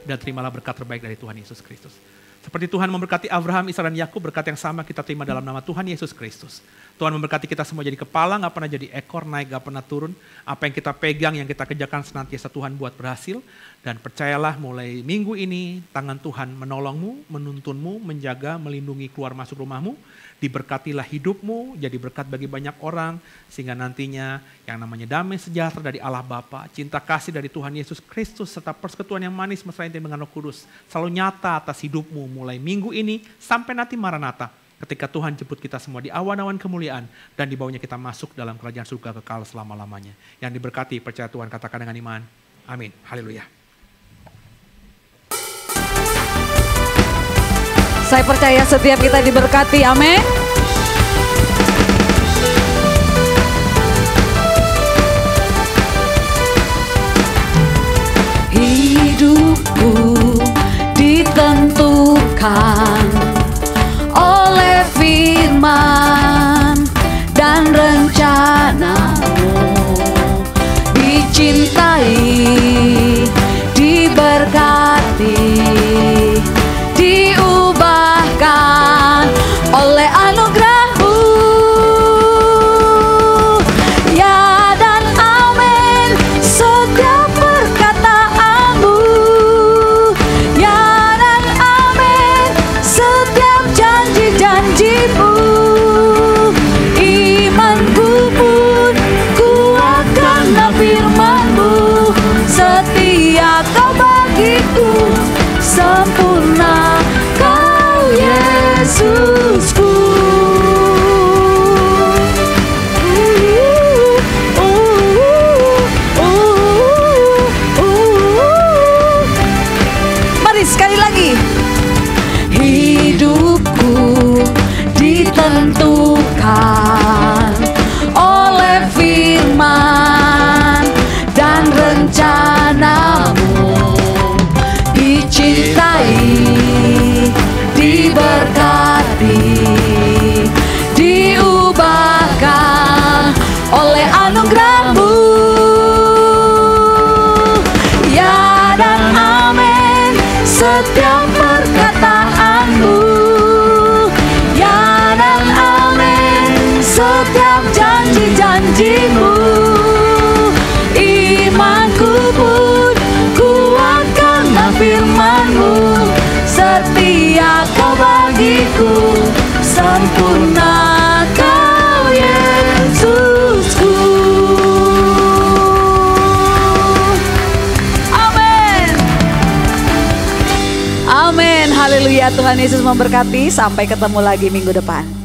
dan terimalah berkat terbaik dari Tuhan Yesus Kristus. Seperti Tuhan memberkati Abraham, Isa, dan Yakub, berkat yang sama kita terima dalam nama Tuhan Yesus Kristus. Tuhan memberkati kita semua jadi kepala, nggak pernah jadi ekor, naik nggak pernah turun. Apa yang kita pegang, yang kita kerjakan senantiasa Tuhan buat berhasil. Dan percayalah mulai minggu ini tangan Tuhan menolongmu, menuntunmu, menjaga, melindungi keluar masuk rumahmu diberkatilah hidupmu, jadi berkat bagi banyak orang, sehingga nantinya yang namanya damai sejahtera dari Allah Bapa, cinta kasih dari Tuhan Yesus Kristus, serta persekutuan yang manis mesra dengan Roh Kudus, selalu nyata atas hidupmu mulai minggu ini sampai nanti Maranatha, ketika Tuhan jemput kita semua di awan-awan kemuliaan, dan di bawahnya kita masuk dalam kerajaan surga kekal selama-lamanya. Yang diberkati, percaya Tuhan, katakan dengan iman. Amin. Haleluya. Saya percaya setiap kita diberkati, amin. Hidupku ditentukan oleh firman dan rencanamu. Dicintai Tuhan Yesus memberkati. Sampai ketemu lagi minggu depan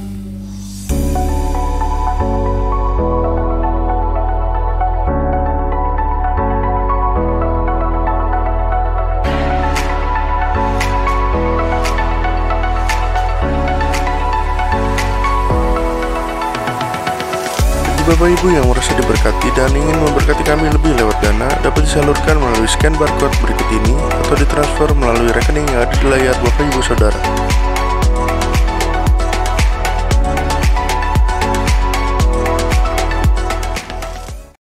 Bapak Ibu yang merasa diberkati dan ingin memberkati kami lebih lewat dana dapat disalurkan melalui scan barcode berikut ini atau ditransfer melalui rekening yang ada di layar Bapak Ibu Saudara.